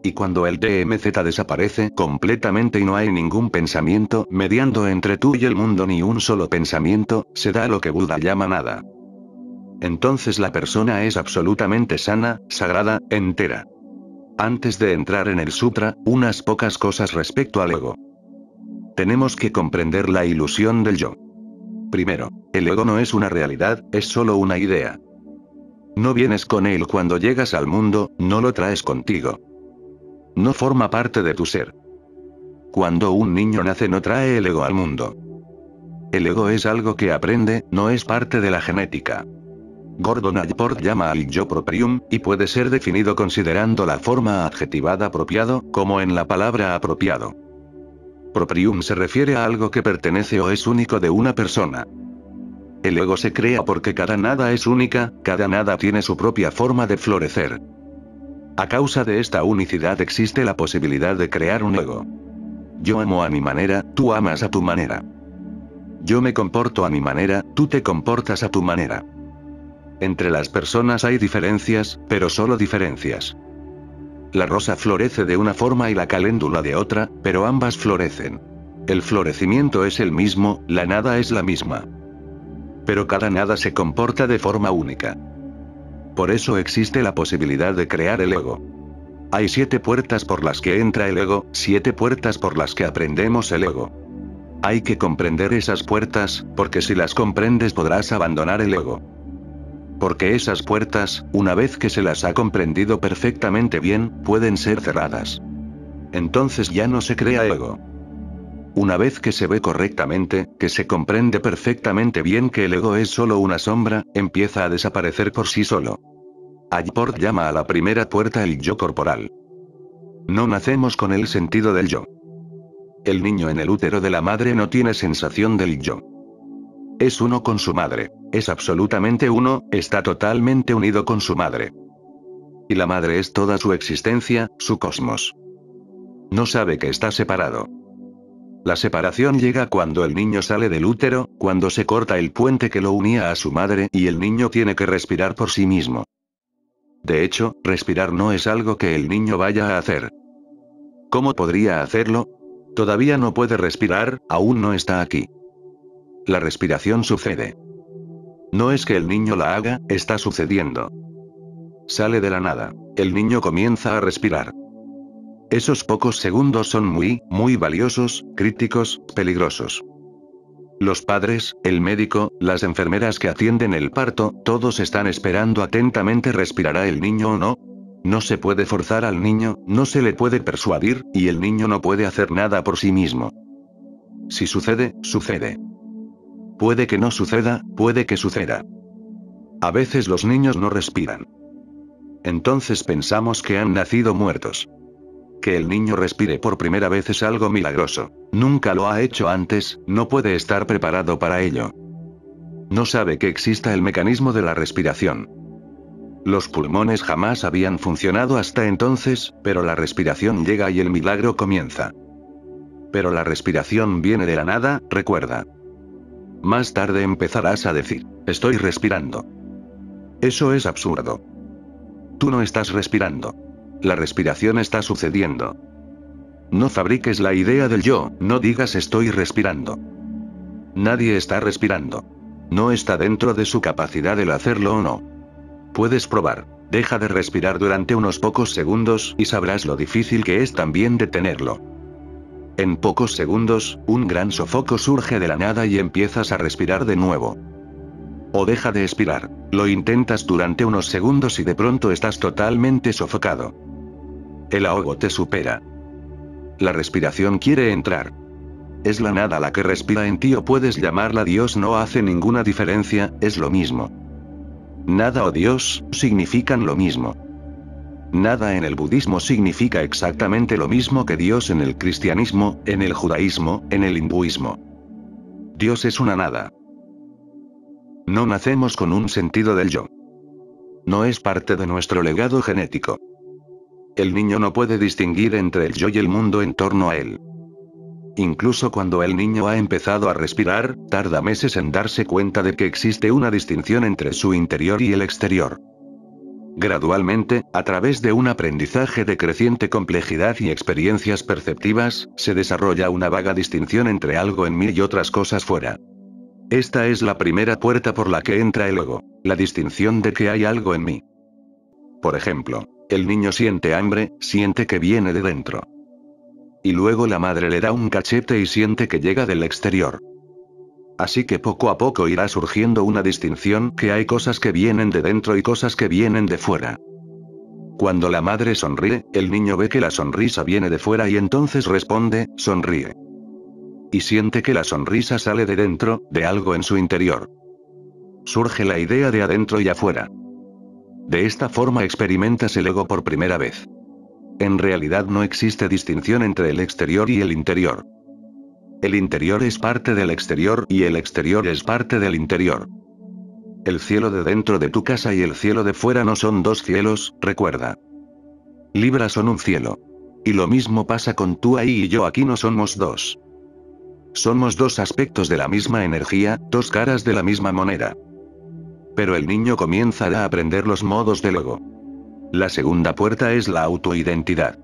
Y cuando el DMZ desaparece completamente y no hay ningún pensamiento mediando entre tú y el mundo ni un solo pensamiento, se da lo que Buda llama nada. Entonces la persona es absolutamente sana, sagrada, entera. Antes de entrar en el sutra, unas pocas cosas respecto al ego. Tenemos que comprender la ilusión del yo. Primero, el ego no es una realidad, es solo una idea. No vienes con él cuando llegas al mundo, no lo traes contigo. No forma parte de tu ser. Cuando un niño nace no trae el ego al mundo. El ego es algo que aprende, no es parte de la genética. Gordon Allport llama al yo proprium, y puede ser definido considerando la forma adjetivada apropiado, como en la palabra apropiado. Proprium se refiere a algo que pertenece o es único de una persona. El ego se crea porque cada nada es única, cada nada tiene su propia forma de florecer. A causa de esta unicidad existe la posibilidad de crear un ego. Yo amo a mi manera, tú amas a tu manera. Yo me comporto a mi manera, tú te comportas a tu manera. Entre las personas hay diferencias, pero solo diferencias. La rosa florece de una forma y la caléndula de otra, pero ambas florecen. El florecimiento es el mismo, la nada es la misma. Pero cada nada se comporta de forma única. Por eso existe la posibilidad de crear el ego. Hay siete puertas por las que entra el ego, siete puertas por las que aprendemos el ego. Hay que comprender esas puertas, porque si las comprendes podrás abandonar el ego. Porque esas puertas, una vez que se las ha comprendido perfectamente bien, pueden ser cerradas. Entonces ya no se crea ego. Una vez que se ve correctamente, que se comprende perfectamente bien que el ego es solo una sombra, empieza a desaparecer por sí solo. Allport llama a la primera puerta el yo corporal. No nacemos con el sentido del yo. El niño en el útero de la madre no tiene sensación del yo. Es uno con su madre. Es absolutamente uno, está totalmente unido con su madre. Y la madre es toda su existencia, su cosmos. No sabe que está separado. La separación llega cuando el niño sale del útero, cuando se corta el puente que lo unía a su madre y el niño tiene que respirar por sí mismo. De hecho, respirar no es algo que el niño vaya a hacer. ¿Cómo podría hacerlo? Todavía no puede respirar, aún no está aquí. La respiración sucede. No es que el niño la haga, está sucediendo. Sale de la nada. El niño comienza a respirar. Esos pocos segundos son muy, muy valiosos, críticos, peligrosos. Los padres, el médico, las enfermeras que atienden el parto, todos están esperando atentamente respirará el niño o no. No se puede forzar al niño, no se le puede persuadir, y el niño no puede hacer nada por sí mismo. Si sucede, sucede. Puede que no suceda, puede que suceda. A veces los niños no respiran. Entonces pensamos que han nacido muertos. Que el niño respire por primera vez es algo milagroso. Nunca lo ha hecho antes, no puede estar preparado para ello. No sabe que exista el mecanismo de la respiración. Los pulmones jamás habían funcionado hasta entonces, pero la respiración llega y el milagro comienza. Pero la respiración viene de la nada, recuerda. Más tarde empezarás a decir, estoy respirando. Eso es absurdo. Tú no estás respirando. La respiración está sucediendo. No fabriques la idea del yo, no digas estoy respirando. Nadie está respirando. No está dentro de su capacidad el hacerlo o no. Puedes probar. Deja de respirar durante unos pocos segundos y sabrás lo difícil que es también detenerlo. En pocos segundos, un gran sofoco surge de la nada y empiezas a respirar de nuevo. O deja de expirar. Lo intentas durante unos segundos y de pronto estás totalmente sofocado. El ahogo te supera. La respiración quiere entrar. Es la nada la que respira en ti o puedes llamarla Dios no hace ninguna diferencia, es lo mismo. Nada o Dios, significan lo mismo. Nada en el budismo significa exactamente lo mismo que Dios en el cristianismo, en el judaísmo, en el hinduismo. Dios es una nada. No nacemos con un sentido del yo. No es parte de nuestro legado genético. El niño no puede distinguir entre el yo y el mundo en torno a él. Incluso cuando el niño ha empezado a respirar, tarda meses en darse cuenta de que existe una distinción entre su interior y el exterior. Gradualmente, a través de un aprendizaje de creciente complejidad y experiencias perceptivas, se desarrolla una vaga distinción entre algo en mí y otras cosas fuera. Esta es la primera puerta por la que entra el ego, la distinción de que hay algo en mí. Por ejemplo, el niño siente hambre, siente que viene de dentro. Y luego la madre le da un cachete y siente que llega del exterior. Así que poco a poco irá surgiendo una distinción que hay cosas que vienen de dentro y cosas que vienen de fuera. Cuando la madre sonríe, el niño ve que la sonrisa viene de fuera y entonces responde, sonríe y siente que la sonrisa sale de dentro, de algo en su interior. Surge la idea de adentro y afuera. De esta forma experimentas el ego por primera vez. En realidad no existe distinción entre el exterior y el interior. El interior es parte del exterior y el exterior es parte del interior. El cielo de dentro de tu casa y el cielo de fuera no son dos cielos, recuerda. Libra son un cielo. Y lo mismo pasa con tú ahí y yo aquí no somos dos. Somos dos aspectos de la misma energía, dos caras de la misma moneda. Pero el niño comienza a aprender los modos del ego. La segunda puerta es la autoidentidad.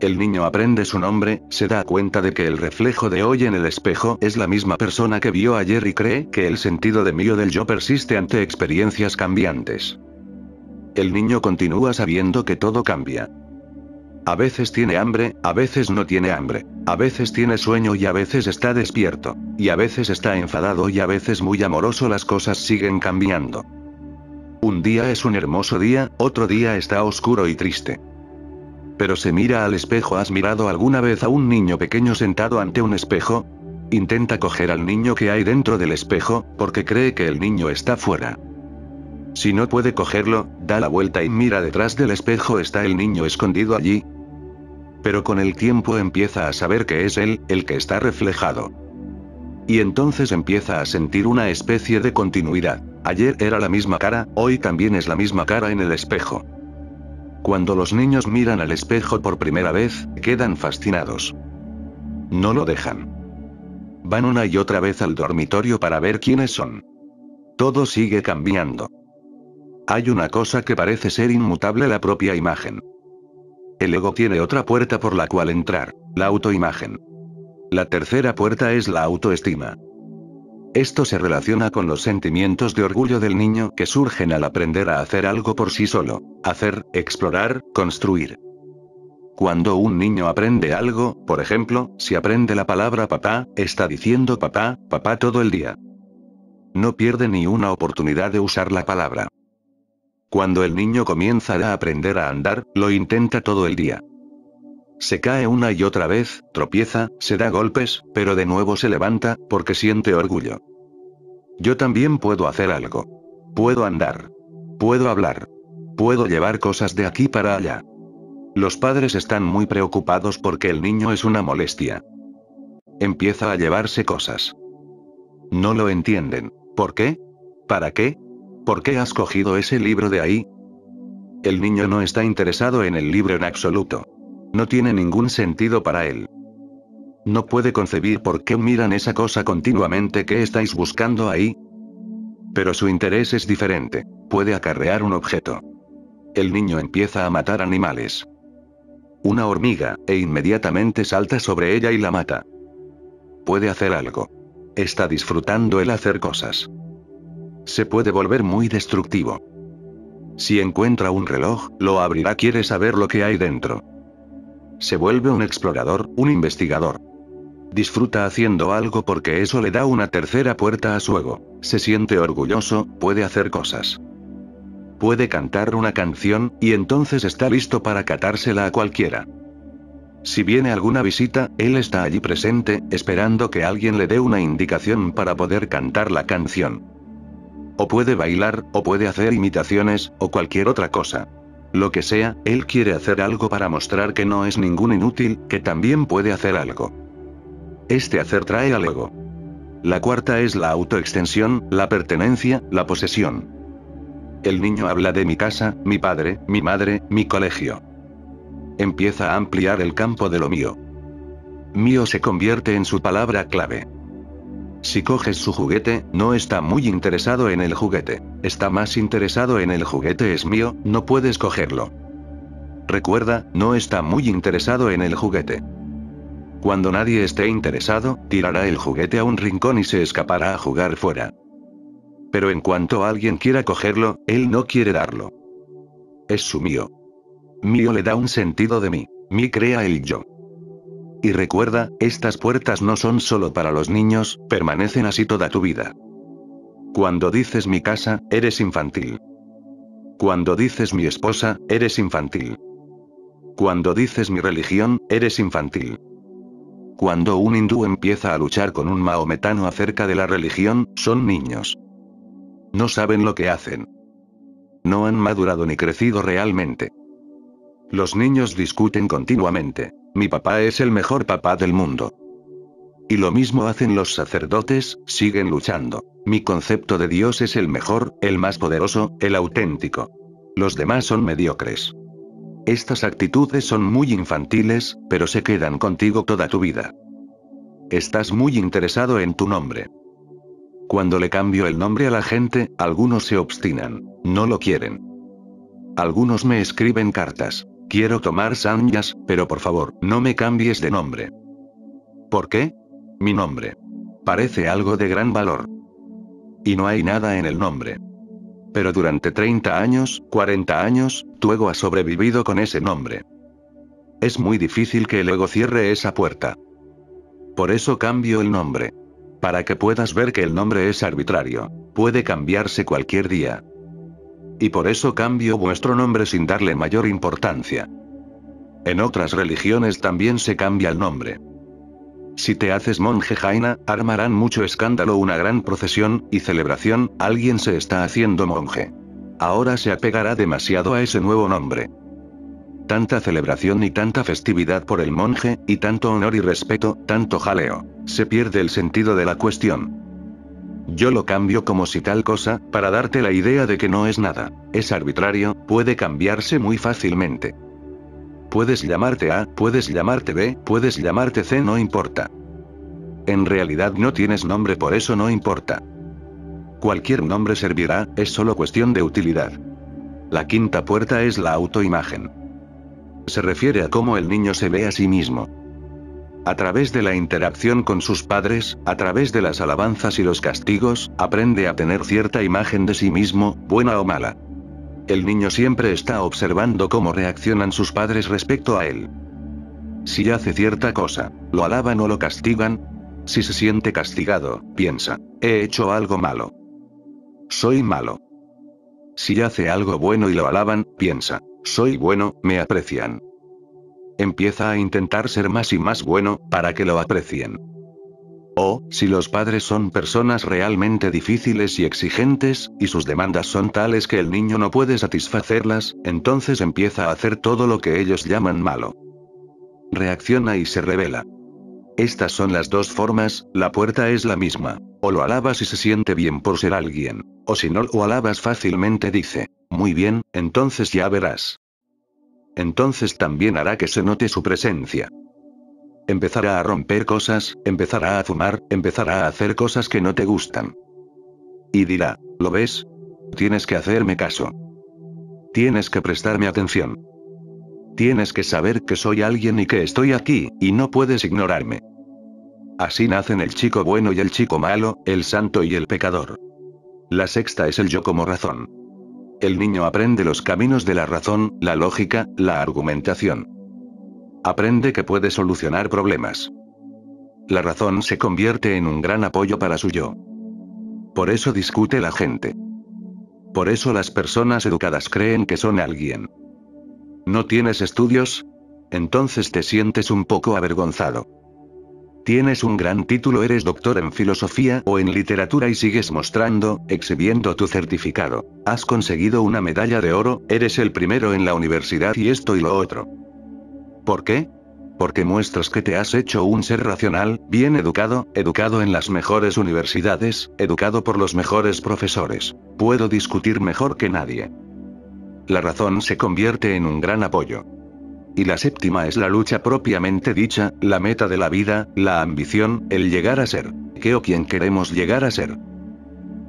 El niño aprende su nombre, se da cuenta de que el reflejo de hoy en el espejo es la misma persona que vio ayer y cree que el sentido de mío del yo persiste ante experiencias cambiantes. El niño continúa sabiendo que todo cambia. A veces tiene hambre, a veces no tiene hambre. A veces tiene sueño y a veces está despierto. Y a veces está enfadado y a veces muy amoroso. Las cosas siguen cambiando. Un día es un hermoso día, otro día está oscuro y triste. Pero se mira al espejo. ¿Has mirado alguna vez a un niño pequeño sentado ante un espejo? Intenta coger al niño que hay dentro del espejo, porque cree que el niño está fuera. Si no puede cogerlo, da la vuelta y mira detrás del espejo está el niño escondido allí. Pero con el tiempo empieza a saber que es él, el que está reflejado. Y entonces empieza a sentir una especie de continuidad. Ayer era la misma cara, hoy también es la misma cara en el espejo. Cuando los niños miran al espejo por primera vez, quedan fascinados. No lo dejan. Van una y otra vez al dormitorio para ver quiénes son. Todo sigue cambiando. Hay una cosa que parece ser inmutable la propia imagen. El ego tiene otra puerta por la cual entrar, la autoimagen. La tercera puerta es la autoestima. Esto se relaciona con los sentimientos de orgullo del niño que surgen al aprender a hacer algo por sí solo, hacer, explorar, construir. Cuando un niño aprende algo, por ejemplo, si aprende la palabra papá, está diciendo papá, papá todo el día. No pierde ni una oportunidad de usar la palabra. Cuando el niño comienza a aprender a andar, lo intenta todo el día. Se cae una y otra vez, tropieza, se da golpes, pero de nuevo se levanta, porque siente orgullo. Yo también puedo hacer algo. Puedo andar. Puedo hablar. Puedo llevar cosas de aquí para allá. Los padres están muy preocupados porque el niño es una molestia. Empieza a llevarse cosas. No lo entienden. ¿Por qué? ¿Para qué? ¿Por qué has cogido ese libro de ahí? El niño no está interesado en el libro en absoluto. No tiene ningún sentido para él. No puede concebir por qué miran esa cosa continuamente que estáis buscando ahí. Pero su interés es diferente. Puede acarrear un objeto. El niño empieza a matar animales. Una hormiga, e inmediatamente salta sobre ella y la mata. Puede hacer algo. Está disfrutando el hacer cosas. Se puede volver muy destructivo. Si encuentra un reloj, lo abrirá, quiere saber lo que hay dentro. Se vuelve un explorador, un investigador. Disfruta haciendo algo porque eso le da una tercera puerta a su ego. Se siente orgulloso, puede hacer cosas. Puede cantar una canción, y entonces está listo para catársela a cualquiera. Si viene alguna visita, él está allí presente, esperando que alguien le dé una indicación para poder cantar la canción. O puede bailar, o puede hacer imitaciones, o cualquier otra cosa. Lo que sea, él quiere hacer algo para mostrar que no es ningún inútil, que también puede hacer algo. Este hacer trae al ego. La cuarta es la autoextensión, la pertenencia, la posesión. El niño habla de mi casa, mi padre, mi madre, mi colegio. Empieza a ampliar el campo de lo mío. Mío se convierte en su palabra clave. Si coges su juguete, no está muy interesado en el juguete. Está más interesado en el juguete es mío, no puedes cogerlo. Recuerda, no está muy interesado en el juguete. Cuando nadie esté interesado, tirará el juguete a un rincón y se escapará a jugar fuera. Pero en cuanto alguien quiera cogerlo, él no quiere darlo. Es su mío. Mío le da un sentido de mí. Mí crea el yo. Y recuerda, estas puertas no son solo para los niños, permanecen así toda tu vida. Cuando dices mi casa, eres infantil. Cuando dices mi esposa, eres infantil. Cuando dices mi religión, eres infantil. Cuando un hindú empieza a luchar con un maometano acerca de la religión, son niños. No saben lo que hacen. No han madurado ni crecido realmente. Los niños discuten continuamente. Mi papá es el mejor papá del mundo. Y lo mismo hacen los sacerdotes, siguen luchando. Mi concepto de Dios es el mejor, el más poderoso, el auténtico. Los demás son mediocres. Estas actitudes son muy infantiles, pero se quedan contigo toda tu vida. Estás muy interesado en tu nombre. Cuando le cambio el nombre a la gente, algunos se obstinan. No lo quieren. Algunos me escriben cartas. Quiero tomar sanyas, pero por favor, no me cambies de nombre. ¿Por qué? Mi nombre. Parece algo de gran valor. Y no hay nada en el nombre. Pero durante 30 años, 40 años, tu ego ha sobrevivido con ese nombre. Es muy difícil que el ego cierre esa puerta. Por eso cambio el nombre. Para que puedas ver que el nombre es arbitrario. Puede cambiarse cualquier día. Y por eso cambio vuestro nombre sin darle mayor importancia. En otras religiones también se cambia el nombre. Si te haces monje Jaina, armarán mucho escándalo, una gran procesión y celebración, alguien se está haciendo monje. Ahora se apegará demasiado a ese nuevo nombre. Tanta celebración y tanta festividad por el monje, y tanto honor y respeto, tanto jaleo. Se pierde el sentido de la cuestión. Yo lo cambio como si tal cosa, para darte la idea de que no es nada. Es arbitrario, puede cambiarse muy fácilmente. Puedes llamarte A, puedes llamarte B, puedes llamarte C, no importa. En realidad no tienes nombre, por eso no importa. Cualquier nombre servirá, es solo cuestión de utilidad. La quinta puerta es la autoimagen. Se refiere a cómo el niño se ve a sí mismo. A través de la interacción con sus padres, a través de las alabanzas y los castigos, aprende a tener cierta imagen de sí mismo, buena o mala. El niño siempre está observando cómo reaccionan sus padres respecto a él. Si hace cierta cosa, lo alaban o lo castigan. Si se siente castigado, piensa, he hecho algo malo. Soy malo. Si hace algo bueno y lo alaban, piensa, soy bueno, me aprecian. Empieza a intentar ser más y más bueno, para que lo aprecien. O, si los padres son personas realmente difíciles y exigentes, y sus demandas son tales que el niño no puede satisfacerlas, entonces empieza a hacer todo lo que ellos llaman malo. Reacciona y se revela. Estas son las dos formas, la puerta es la misma. O lo alabas y se siente bien por ser alguien. O si no lo alabas fácilmente dice, muy bien, entonces ya verás. Entonces también hará que se note su presencia. Empezará a romper cosas, empezará a fumar, empezará a hacer cosas que no te gustan. Y dirá, ¿lo ves? Tienes que hacerme caso. Tienes que prestarme atención. Tienes que saber que soy alguien y que estoy aquí, y no puedes ignorarme. Así nacen el chico bueno y el chico malo, el santo y el pecador. La sexta es el yo como razón. El niño aprende los caminos de la razón, la lógica, la argumentación. Aprende que puede solucionar problemas. La razón se convierte en un gran apoyo para su yo. Por eso discute la gente. Por eso las personas educadas creen que son alguien. ¿No tienes estudios? Entonces te sientes un poco avergonzado. Tienes un gran título, eres doctor en filosofía o en literatura y sigues mostrando, exhibiendo tu certificado. Has conseguido una medalla de oro, eres el primero en la universidad y esto y lo otro. ¿Por qué? Porque muestras que te has hecho un ser racional, bien educado, educado en las mejores universidades, educado por los mejores profesores. Puedo discutir mejor que nadie. La razón se convierte en un gran apoyo. Y la séptima es la lucha propiamente dicha, la meta de la vida, la ambición, el llegar a ser. ¿Qué o quién queremos llegar a ser?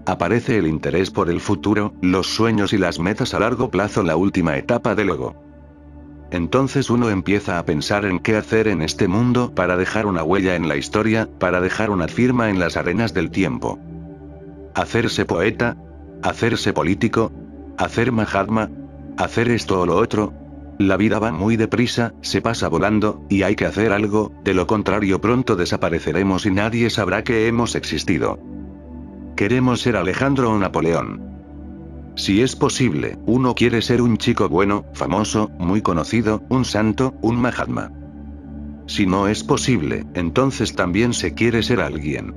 Aparece el interés por el futuro, los sueños y las metas a largo plazo, la última etapa del ego. Entonces uno empieza a pensar en qué hacer en este mundo para dejar una huella en la historia, para dejar una firma en las arenas del tiempo. Hacerse poeta, hacerse político, hacer Mahatma, hacer esto o lo otro. La vida va muy deprisa, se pasa volando, y hay que hacer algo, de lo contrario pronto desapareceremos y nadie sabrá que hemos existido. Queremos ser Alejandro o Napoleón. Si es posible, uno quiere ser un chico bueno, famoso, muy conocido, un santo, un Mahatma. Si no es posible, entonces también se quiere ser alguien.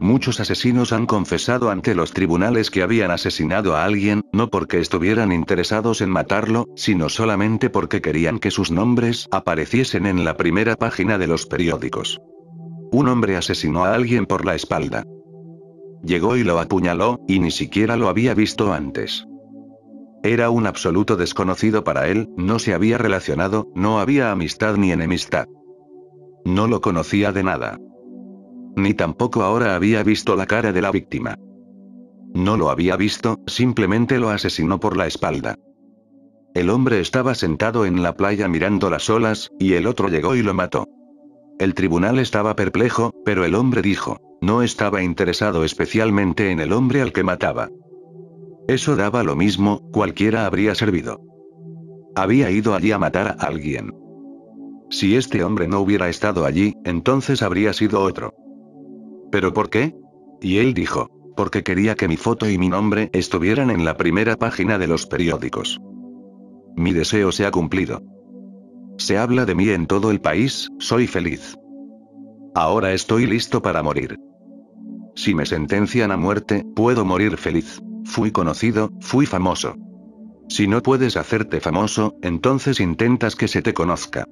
Muchos asesinos han confesado ante los tribunales que habían asesinado a alguien, no porque estuvieran interesados en matarlo, sino solamente porque querían que sus nombres apareciesen en la primera página de los periódicos. Un hombre asesinó a alguien por la espalda. Llegó y lo apuñaló, y ni siquiera lo había visto antes. Era un absoluto desconocido para él, no se había relacionado, no había amistad ni enemistad. No lo conocía de nada. Ni tampoco ahora había visto la cara de la víctima. No lo había visto, simplemente lo asesinó por la espalda. El hombre estaba sentado en la playa mirando las olas, y el otro llegó y lo mató. El tribunal estaba perplejo, pero el hombre dijo, no estaba interesado especialmente en el hombre al que mataba. Eso daba lo mismo, cualquiera habría servido. Había ido allí a matar a alguien. Si este hombre no hubiera estado allí, entonces habría sido otro. ¿Pero por qué? Y él dijo, porque quería que mi foto y mi nombre estuvieran en la primera página de los periódicos. Mi deseo se ha cumplido. Se habla de mí en todo el país, soy feliz. Ahora estoy listo para morir. Si me sentencian a muerte, puedo morir feliz. Fui conocido, fui famoso. Si no puedes hacerte famoso, entonces intentas que se te conozca.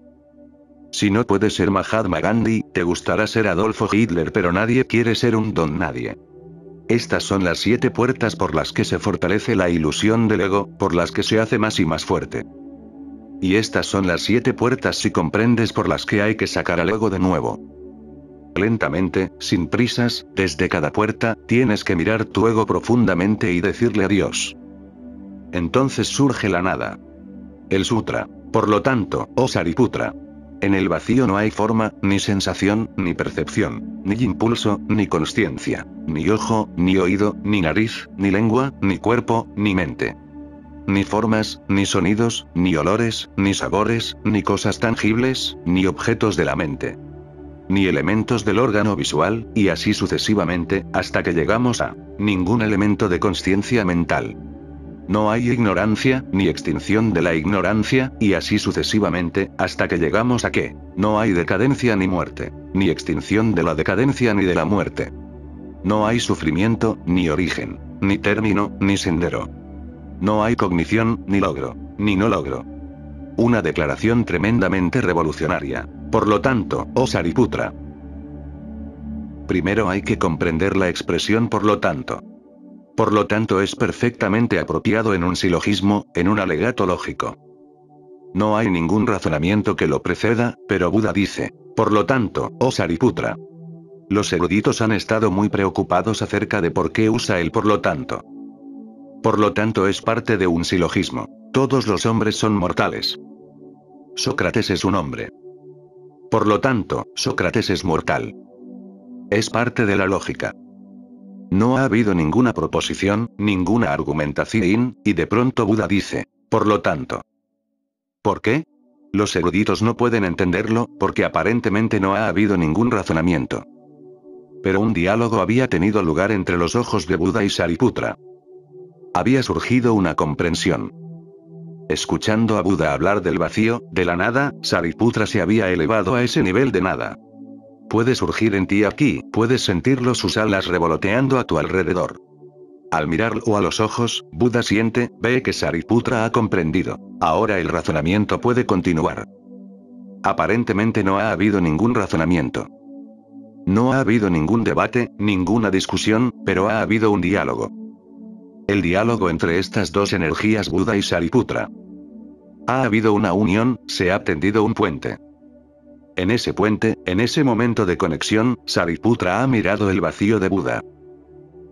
Si no puedes ser Mahatma Gandhi, te gustará ser Adolfo Hitler, pero nadie quiere ser un don nadie. Estas son las siete puertas por las que se fortalece la ilusión del ego, por las que se hace más y más fuerte. Y estas son las siete puertas si comprendes por las que hay que sacar al ego de nuevo. Lentamente, sin prisas, desde cada puerta, tienes que mirar tu ego profundamente y decirle adiós. Entonces surge la nada. El sutra. Por lo tanto, oh Sariputra. En el vacío no hay forma, ni sensación, ni percepción, ni impulso, ni conciencia, ni ojo, ni oído, ni nariz, ni lengua, ni cuerpo, ni mente. Ni formas, ni sonidos, ni olores, ni sabores, ni cosas tangibles, ni objetos de la mente ni elementos del órgano visual, y así sucesivamente, hasta que llegamos a ningún elemento de conciencia mental. No hay ignorancia, ni extinción de la ignorancia, y así sucesivamente, hasta que llegamos a que, no hay decadencia ni muerte, ni extinción de la decadencia ni de la muerte. No hay sufrimiento, ni origen, ni término, ni sendero. No hay cognición, ni logro, ni no logro. Una declaración tremendamente revolucionaria. Por lo tanto, oh Sariputra. Primero hay que comprender la expresión por lo tanto. Por lo tanto es perfectamente apropiado en un silogismo, en un alegato lógico. No hay ningún razonamiento que lo preceda, pero Buda dice, por lo tanto, oh Sariputra. Los eruditos han estado muy preocupados acerca de por qué usa el por lo tanto. Por lo tanto es parte de un silogismo. Todos los hombres son mortales. Sócrates es un hombre. Por lo tanto, Sócrates es mortal. Es parte de la lógica. No ha habido ninguna proposición, ninguna argumentación, y de pronto Buda dice, por lo tanto. ¿Por qué? Los eruditos no pueden entenderlo, porque aparentemente no ha habido ningún razonamiento. Pero un diálogo había tenido lugar entre los ojos de Buda y Sariputra. Había surgido una comprensión. Escuchando a Buda hablar del vacío, de la nada, Sariputra se había elevado a ese nivel de nada. Puede surgir en ti aquí, puedes sentirlo sus alas revoloteando a tu alrededor. Al mirarlo a los ojos, Buda siente, ve que Sariputra ha comprendido. Ahora el razonamiento puede continuar. Aparentemente no ha habido ningún razonamiento. No ha habido ningún debate, ninguna discusión, pero ha habido un diálogo. El diálogo entre estas dos energías Buda y Sariputra. Ha habido una unión, se ha tendido un puente. En ese puente, en ese momento de conexión, Sariputra ha mirado el vacío de Buda.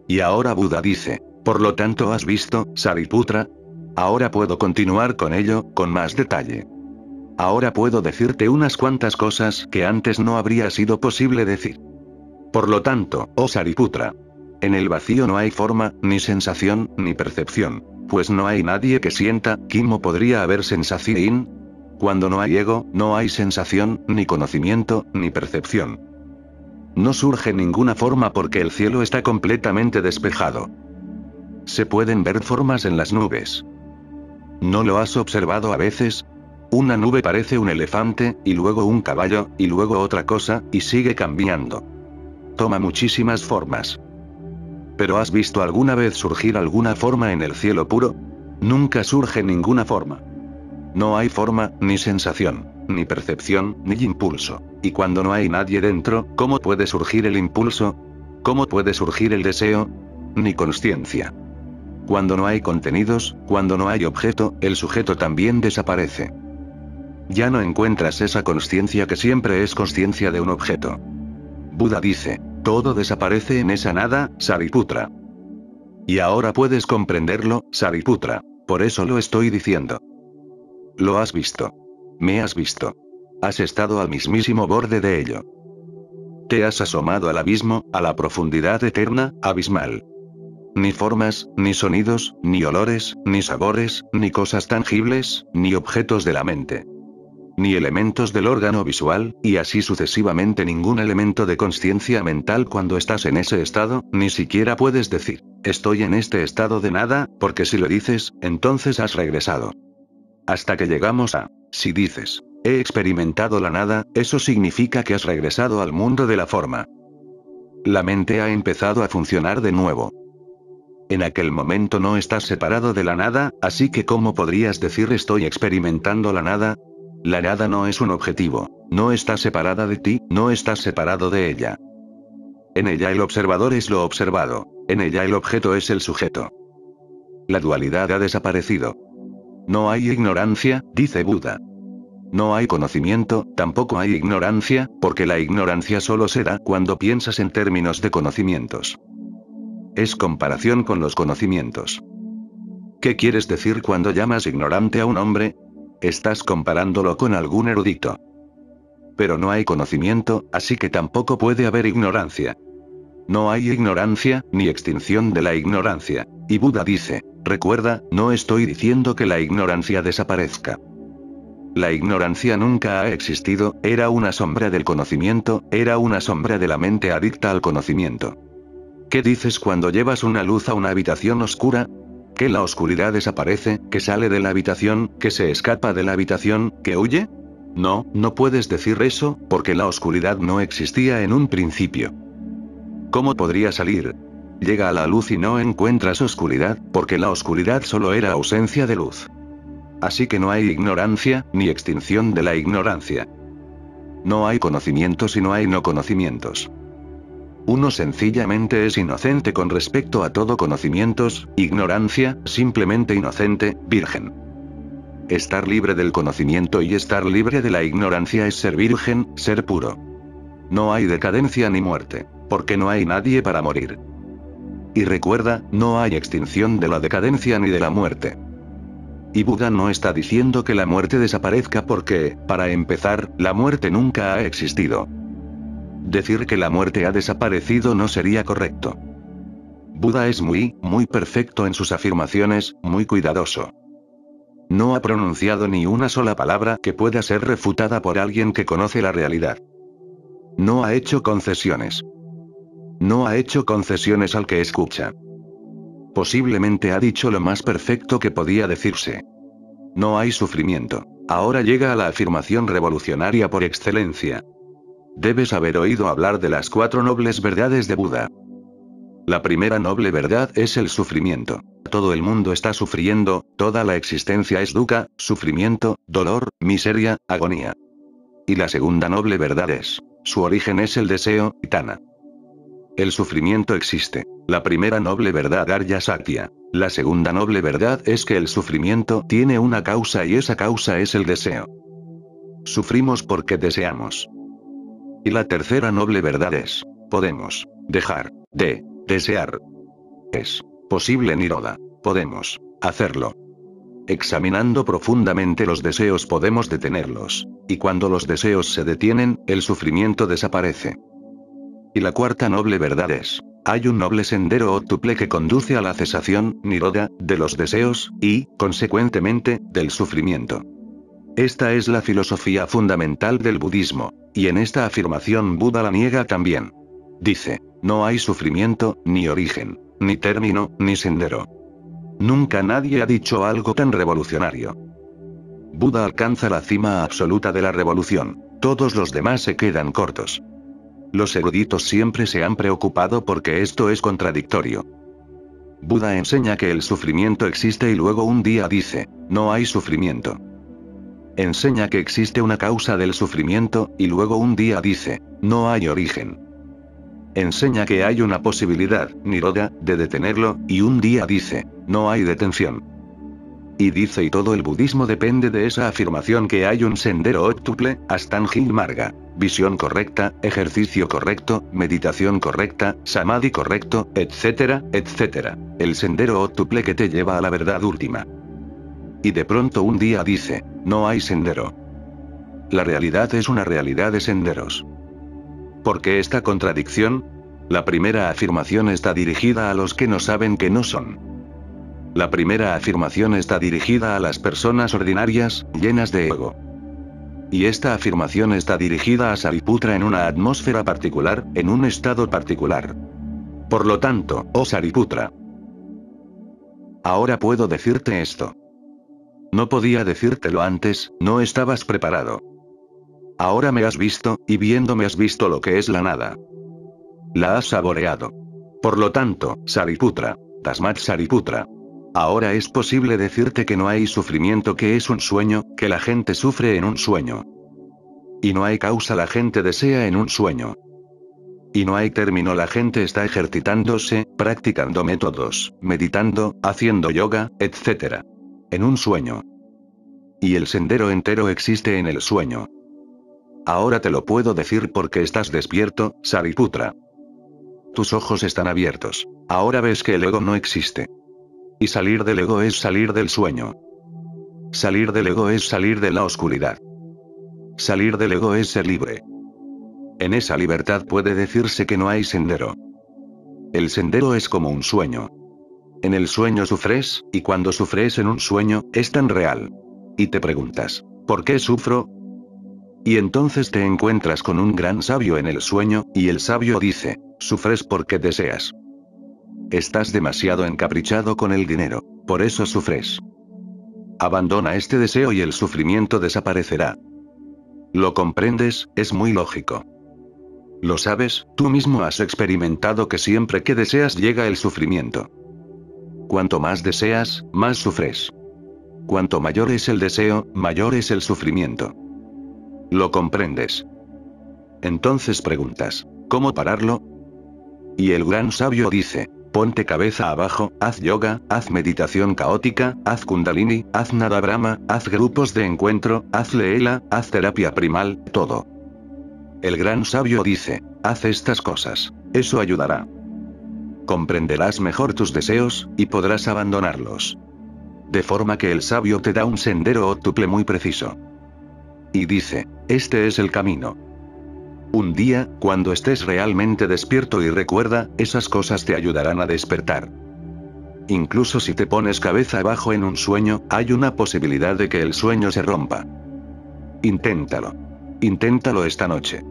Y ahora Buda dice, por lo tanto has visto, Sariputra, ahora puedo continuar con ello, con más detalle. Ahora puedo decirte unas cuantas cosas que antes no habría sido posible decir. Por lo tanto, oh Sariputra, en el vacío no hay forma, ni sensación, ni percepción. Pues no hay nadie que sienta, ¿cómo podría haber sensación? Cuando no hay ego, no hay sensación, ni conocimiento, ni percepción. No surge ninguna forma porque el cielo está completamente despejado. Se pueden ver formas en las nubes. ¿No lo has observado a veces? Una nube parece un elefante, y luego un caballo, y luego otra cosa, y sigue cambiando. Toma muchísimas formas. ¿Pero has visto alguna vez surgir alguna forma en el cielo puro? Nunca surge ninguna forma. No hay forma, ni sensación, ni percepción, ni impulso. Y cuando no hay nadie dentro, ¿cómo puede surgir el impulso? ¿Cómo puede surgir el deseo? Ni conciencia. Cuando no hay contenidos, cuando no hay objeto, el sujeto también desaparece. Ya no encuentras esa conciencia que siempre es conciencia de un objeto. Buda dice, todo desaparece en esa nada, Sariputra. Y ahora puedes comprenderlo, Sariputra. Por eso lo estoy diciendo. Lo has visto. Me has visto. Has estado al mismísimo borde de ello. Te has asomado al abismo, a la profundidad eterna, abismal. Ni formas, ni sonidos, ni olores, ni sabores, ni cosas tangibles, ni objetos de la mente. Ni elementos del órgano visual, y así sucesivamente ningún elemento de conciencia mental cuando estás en ese estado, ni siquiera puedes decir, estoy en este estado de nada, porque si lo dices, entonces has regresado. Hasta que llegamos a, si dices, he experimentado la nada, eso significa que has regresado al mundo de la forma. La mente ha empezado a funcionar de nuevo. En aquel momento no estás separado de la nada, así que ¿cómo podrías decir estoy experimentando la nada? La nada no es un objetivo, no está separada de ti, no estás separado de ella. En ella el observador es lo observado, en ella el objeto es el sujeto. La dualidad ha desaparecido. No hay ignorancia, dice Buda. No hay conocimiento, tampoco hay ignorancia, porque la ignorancia solo se da cuando piensas en términos de conocimientos. Es comparación con los conocimientos. ¿Qué quieres decir cuando llamas ignorante a un hombre? Estás comparándolo con algún erudito. Pero no hay conocimiento, así que tampoco puede haber ignorancia. No hay ignorancia, ni extinción de la ignorancia. Y Buda dice, recuerda, no estoy diciendo que la ignorancia desaparezca. La ignorancia nunca ha existido, era una sombra del conocimiento, era una sombra de la mente adicta al conocimiento. ¿Qué dices cuando llevas una luz a una habitación oscura? ¿Que la oscuridad desaparece, que sale de la habitación, que se escapa de la habitación, que huye? No, no puedes decir eso, porque la oscuridad no existía en un principio. ¿Cómo podría salir? Llega a la luz y no encuentras oscuridad, porque la oscuridad solo era ausencia de luz. Así que no hay ignorancia, ni extinción de la ignorancia. No hay conocimientos y no hay no conocimientos. Uno sencillamente es inocente con respecto a todo conocimientos, ignorancia, simplemente inocente, virgen. Estar libre del conocimiento y estar libre de la ignorancia es ser virgen, ser puro. No hay decadencia ni muerte, porque no hay nadie para morir. Y recuerda, no hay extinción de la decadencia ni de la muerte. Y Buda no está diciendo que la muerte desaparezca porque, para empezar, la muerte nunca ha existido. Decir que la muerte ha desaparecido no sería correcto. Buda es muy, muy perfecto en sus afirmaciones, muy cuidadoso. No ha pronunciado ni una sola palabra que pueda ser refutada por alguien que conoce la realidad. No ha hecho concesiones. No ha hecho concesiones al que escucha. Posiblemente ha dicho lo más perfecto que podía decirse. No hay sufrimiento. Ahora llega a la afirmación revolucionaria por excelencia. Debes haber oído hablar de las cuatro nobles verdades de Buda. La primera noble verdad es el sufrimiento. Todo el mundo está sufriendo, toda la existencia es dukkha, sufrimiento, dolor, miseria, agonía. Y la segunda noble verdad es, su origen es el deseo, tana. El sufrimiento existe. La primera noble verdad Arya Satya. La segunda noble verdad es que el sufrimiento tiene una causa y esa causa es el deseo. Sufrimos porque deseamos. Y la tercera noble verdad es, podemos dejar de desear. Es posible Niroda. Podemos hacerlo. Examinando profundamente los deseos podemos detenerlos. Y cuando los deseos se detienen, el sufrimiento desaparece. Y la cuarta noble verdad es, hay un noble sendero ótuple que conduce a la cesación, niroda, de los deseos, y, consecuentemente, del sufrimiento. Esta es la filosofía fundamental del budismo, y en esta afirmación Buda la niega también. Dice, no hay sufrimiento, ni origen, ni término, ni sendero. Nunca nadie ha dicho algo tan revolucionario. Buda alcanza la cima absoluta de la revolución, todos los demás se quedan cortos. Los eruditos siempre se han preocupado porque esto es contradictorio. Buda enseña que el sufrimiento existe y luego un día dice, no hay sufrimiento. Enseña que existe una causa del sufrimiento, y luego un día dice, no hay origen. Enseña que hay una posibilidad, niroda, de detenerlo, y un día dice, no hay detención. Y dice y todo el budismo depende de esa afirmación que hay un sendero octuple, Astanjil Marga. Visión correcta, ejercicio correcto, meditación correcta, samadhi correcto, etcétera, etcétera. El sendero octuple que te lleva a la verdad última. Y de pronto un día dice, no hay sendero. La realidad es una realidad de senderos. ¿Por qué esta contradicción? La primera afirmación está dirigida a los que no saben que no son. La primera afirmación está dirigida a las personas ordinarias, llenas de ego. Y esta afirmación está dirigida a Sariputra en una atmósfera particular, en un estado particular. Por lo tanto, oh Sariputra. Ahora puedo decirte esto. No podía decírtelo antes, no estabas preparado. Ahora me has visto, y viéndome has visto lo que es la nada. La has saboreado. Por lo tanto, Sariputra. Tasmat Sariputra. Ahora es posible decirte que no hay sufrimiento que es un sueño, que la gente sufre en un sueño. Y no hay causa la gente desea en un sueño. Y no hay término la gente está ejercitándose, practicando métodos, meditando, haciendo yoga, etc. En un sueño. Y el sendero entero existe en el sueño. Ahora te lo puedo decir porque estás despierto, Sariputra. Tus ojos están abiertos. Ahora ves que el ego no existe. Y salir del ego es salir del sueño. Salir del ego es salir de la oscuridad. Salir del ego es ser libre. En esa libertad puede decirse que no hay sendero. El sendero es como un sueño. En el sueño sufres, y cuando sufres en un sueño, es tan real. Y te preguntas, ¿por qué sufro? Y entonces te encuentras con un gran sabio en el sueño, y el sabio dice, sufres porque deseas. Estás demasiado encaprichado con el dinero. Por eso sufres. Abandona este deseo y el sufrimiento desaparecerá. ¿Lo comprendes? Es muy lógico. Lo sabes, tú mismo has experimentado que siempre que deseas llega el sufrimiento. Cuanto más deseas, más sufres. Cuanto mayor es el deseo, mayor es el sufrimiento. ¿Lo comprendes? Entonces preguntas, ¿cómo pararlo? Y el gran sabio dice, ponte cabeza abajo, haz yoga, haz meditación caótica, haz kundalini, haz nada brahma, haz grupos de encuentro, haz leela, haz terapia primal, todo. El gran sabio dice, haz estas cosas. Eso ayudará. Comprenderás mejor tus deseos, y podrás abandonarlos. De forma que el sabio te da un sendero ótuple muy preciso. Y dice, este es el camino. Un día, cuando estés realmente despierto y recuerda, esas cosas te ayudarán a despertar. Incluso si te pones cabeza abajo en un sueño, hay una posibilidad de que el sueño se rompa. Inténtalo. Inténtalo esta noche.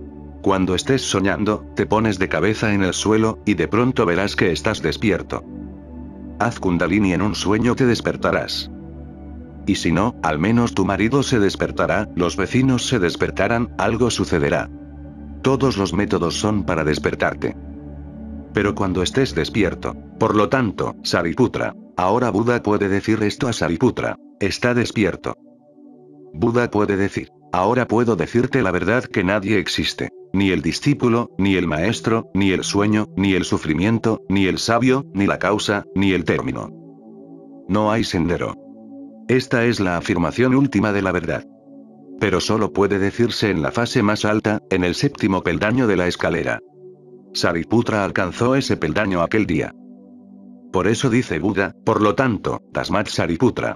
Cuando estés soñando, te pones de cabeza en el suelo, y de pronto verás que estás despierto. Haz kundalini en un sueño te despertarás. Y si no, al menos tu marido se despertará, los vecinos se despertarán, algo sucederá. Todos los métodos son para despertarte. Pero cuando estés despierto, por lo tanto, Sariputra, ahora Buda puede decir esto a Sariputra, está despierto. Buda puede decir, ahora puedo decirte la verdad que nadie existe. Ni el discípulo, ni el maestro, ni el sueño, ni el sufrimiento, ni el sabio, ni la causa, ni el término. No hay sendero. Esta es la afirmación última de la verdad. Pero solo puede decirse en la fase más alta, en el séptimo peldaño de la escalera. Sariputra alcanzó ese peldaño aquel día. Por eso dice Buda, por lo tanto, Tasmat Sariputra,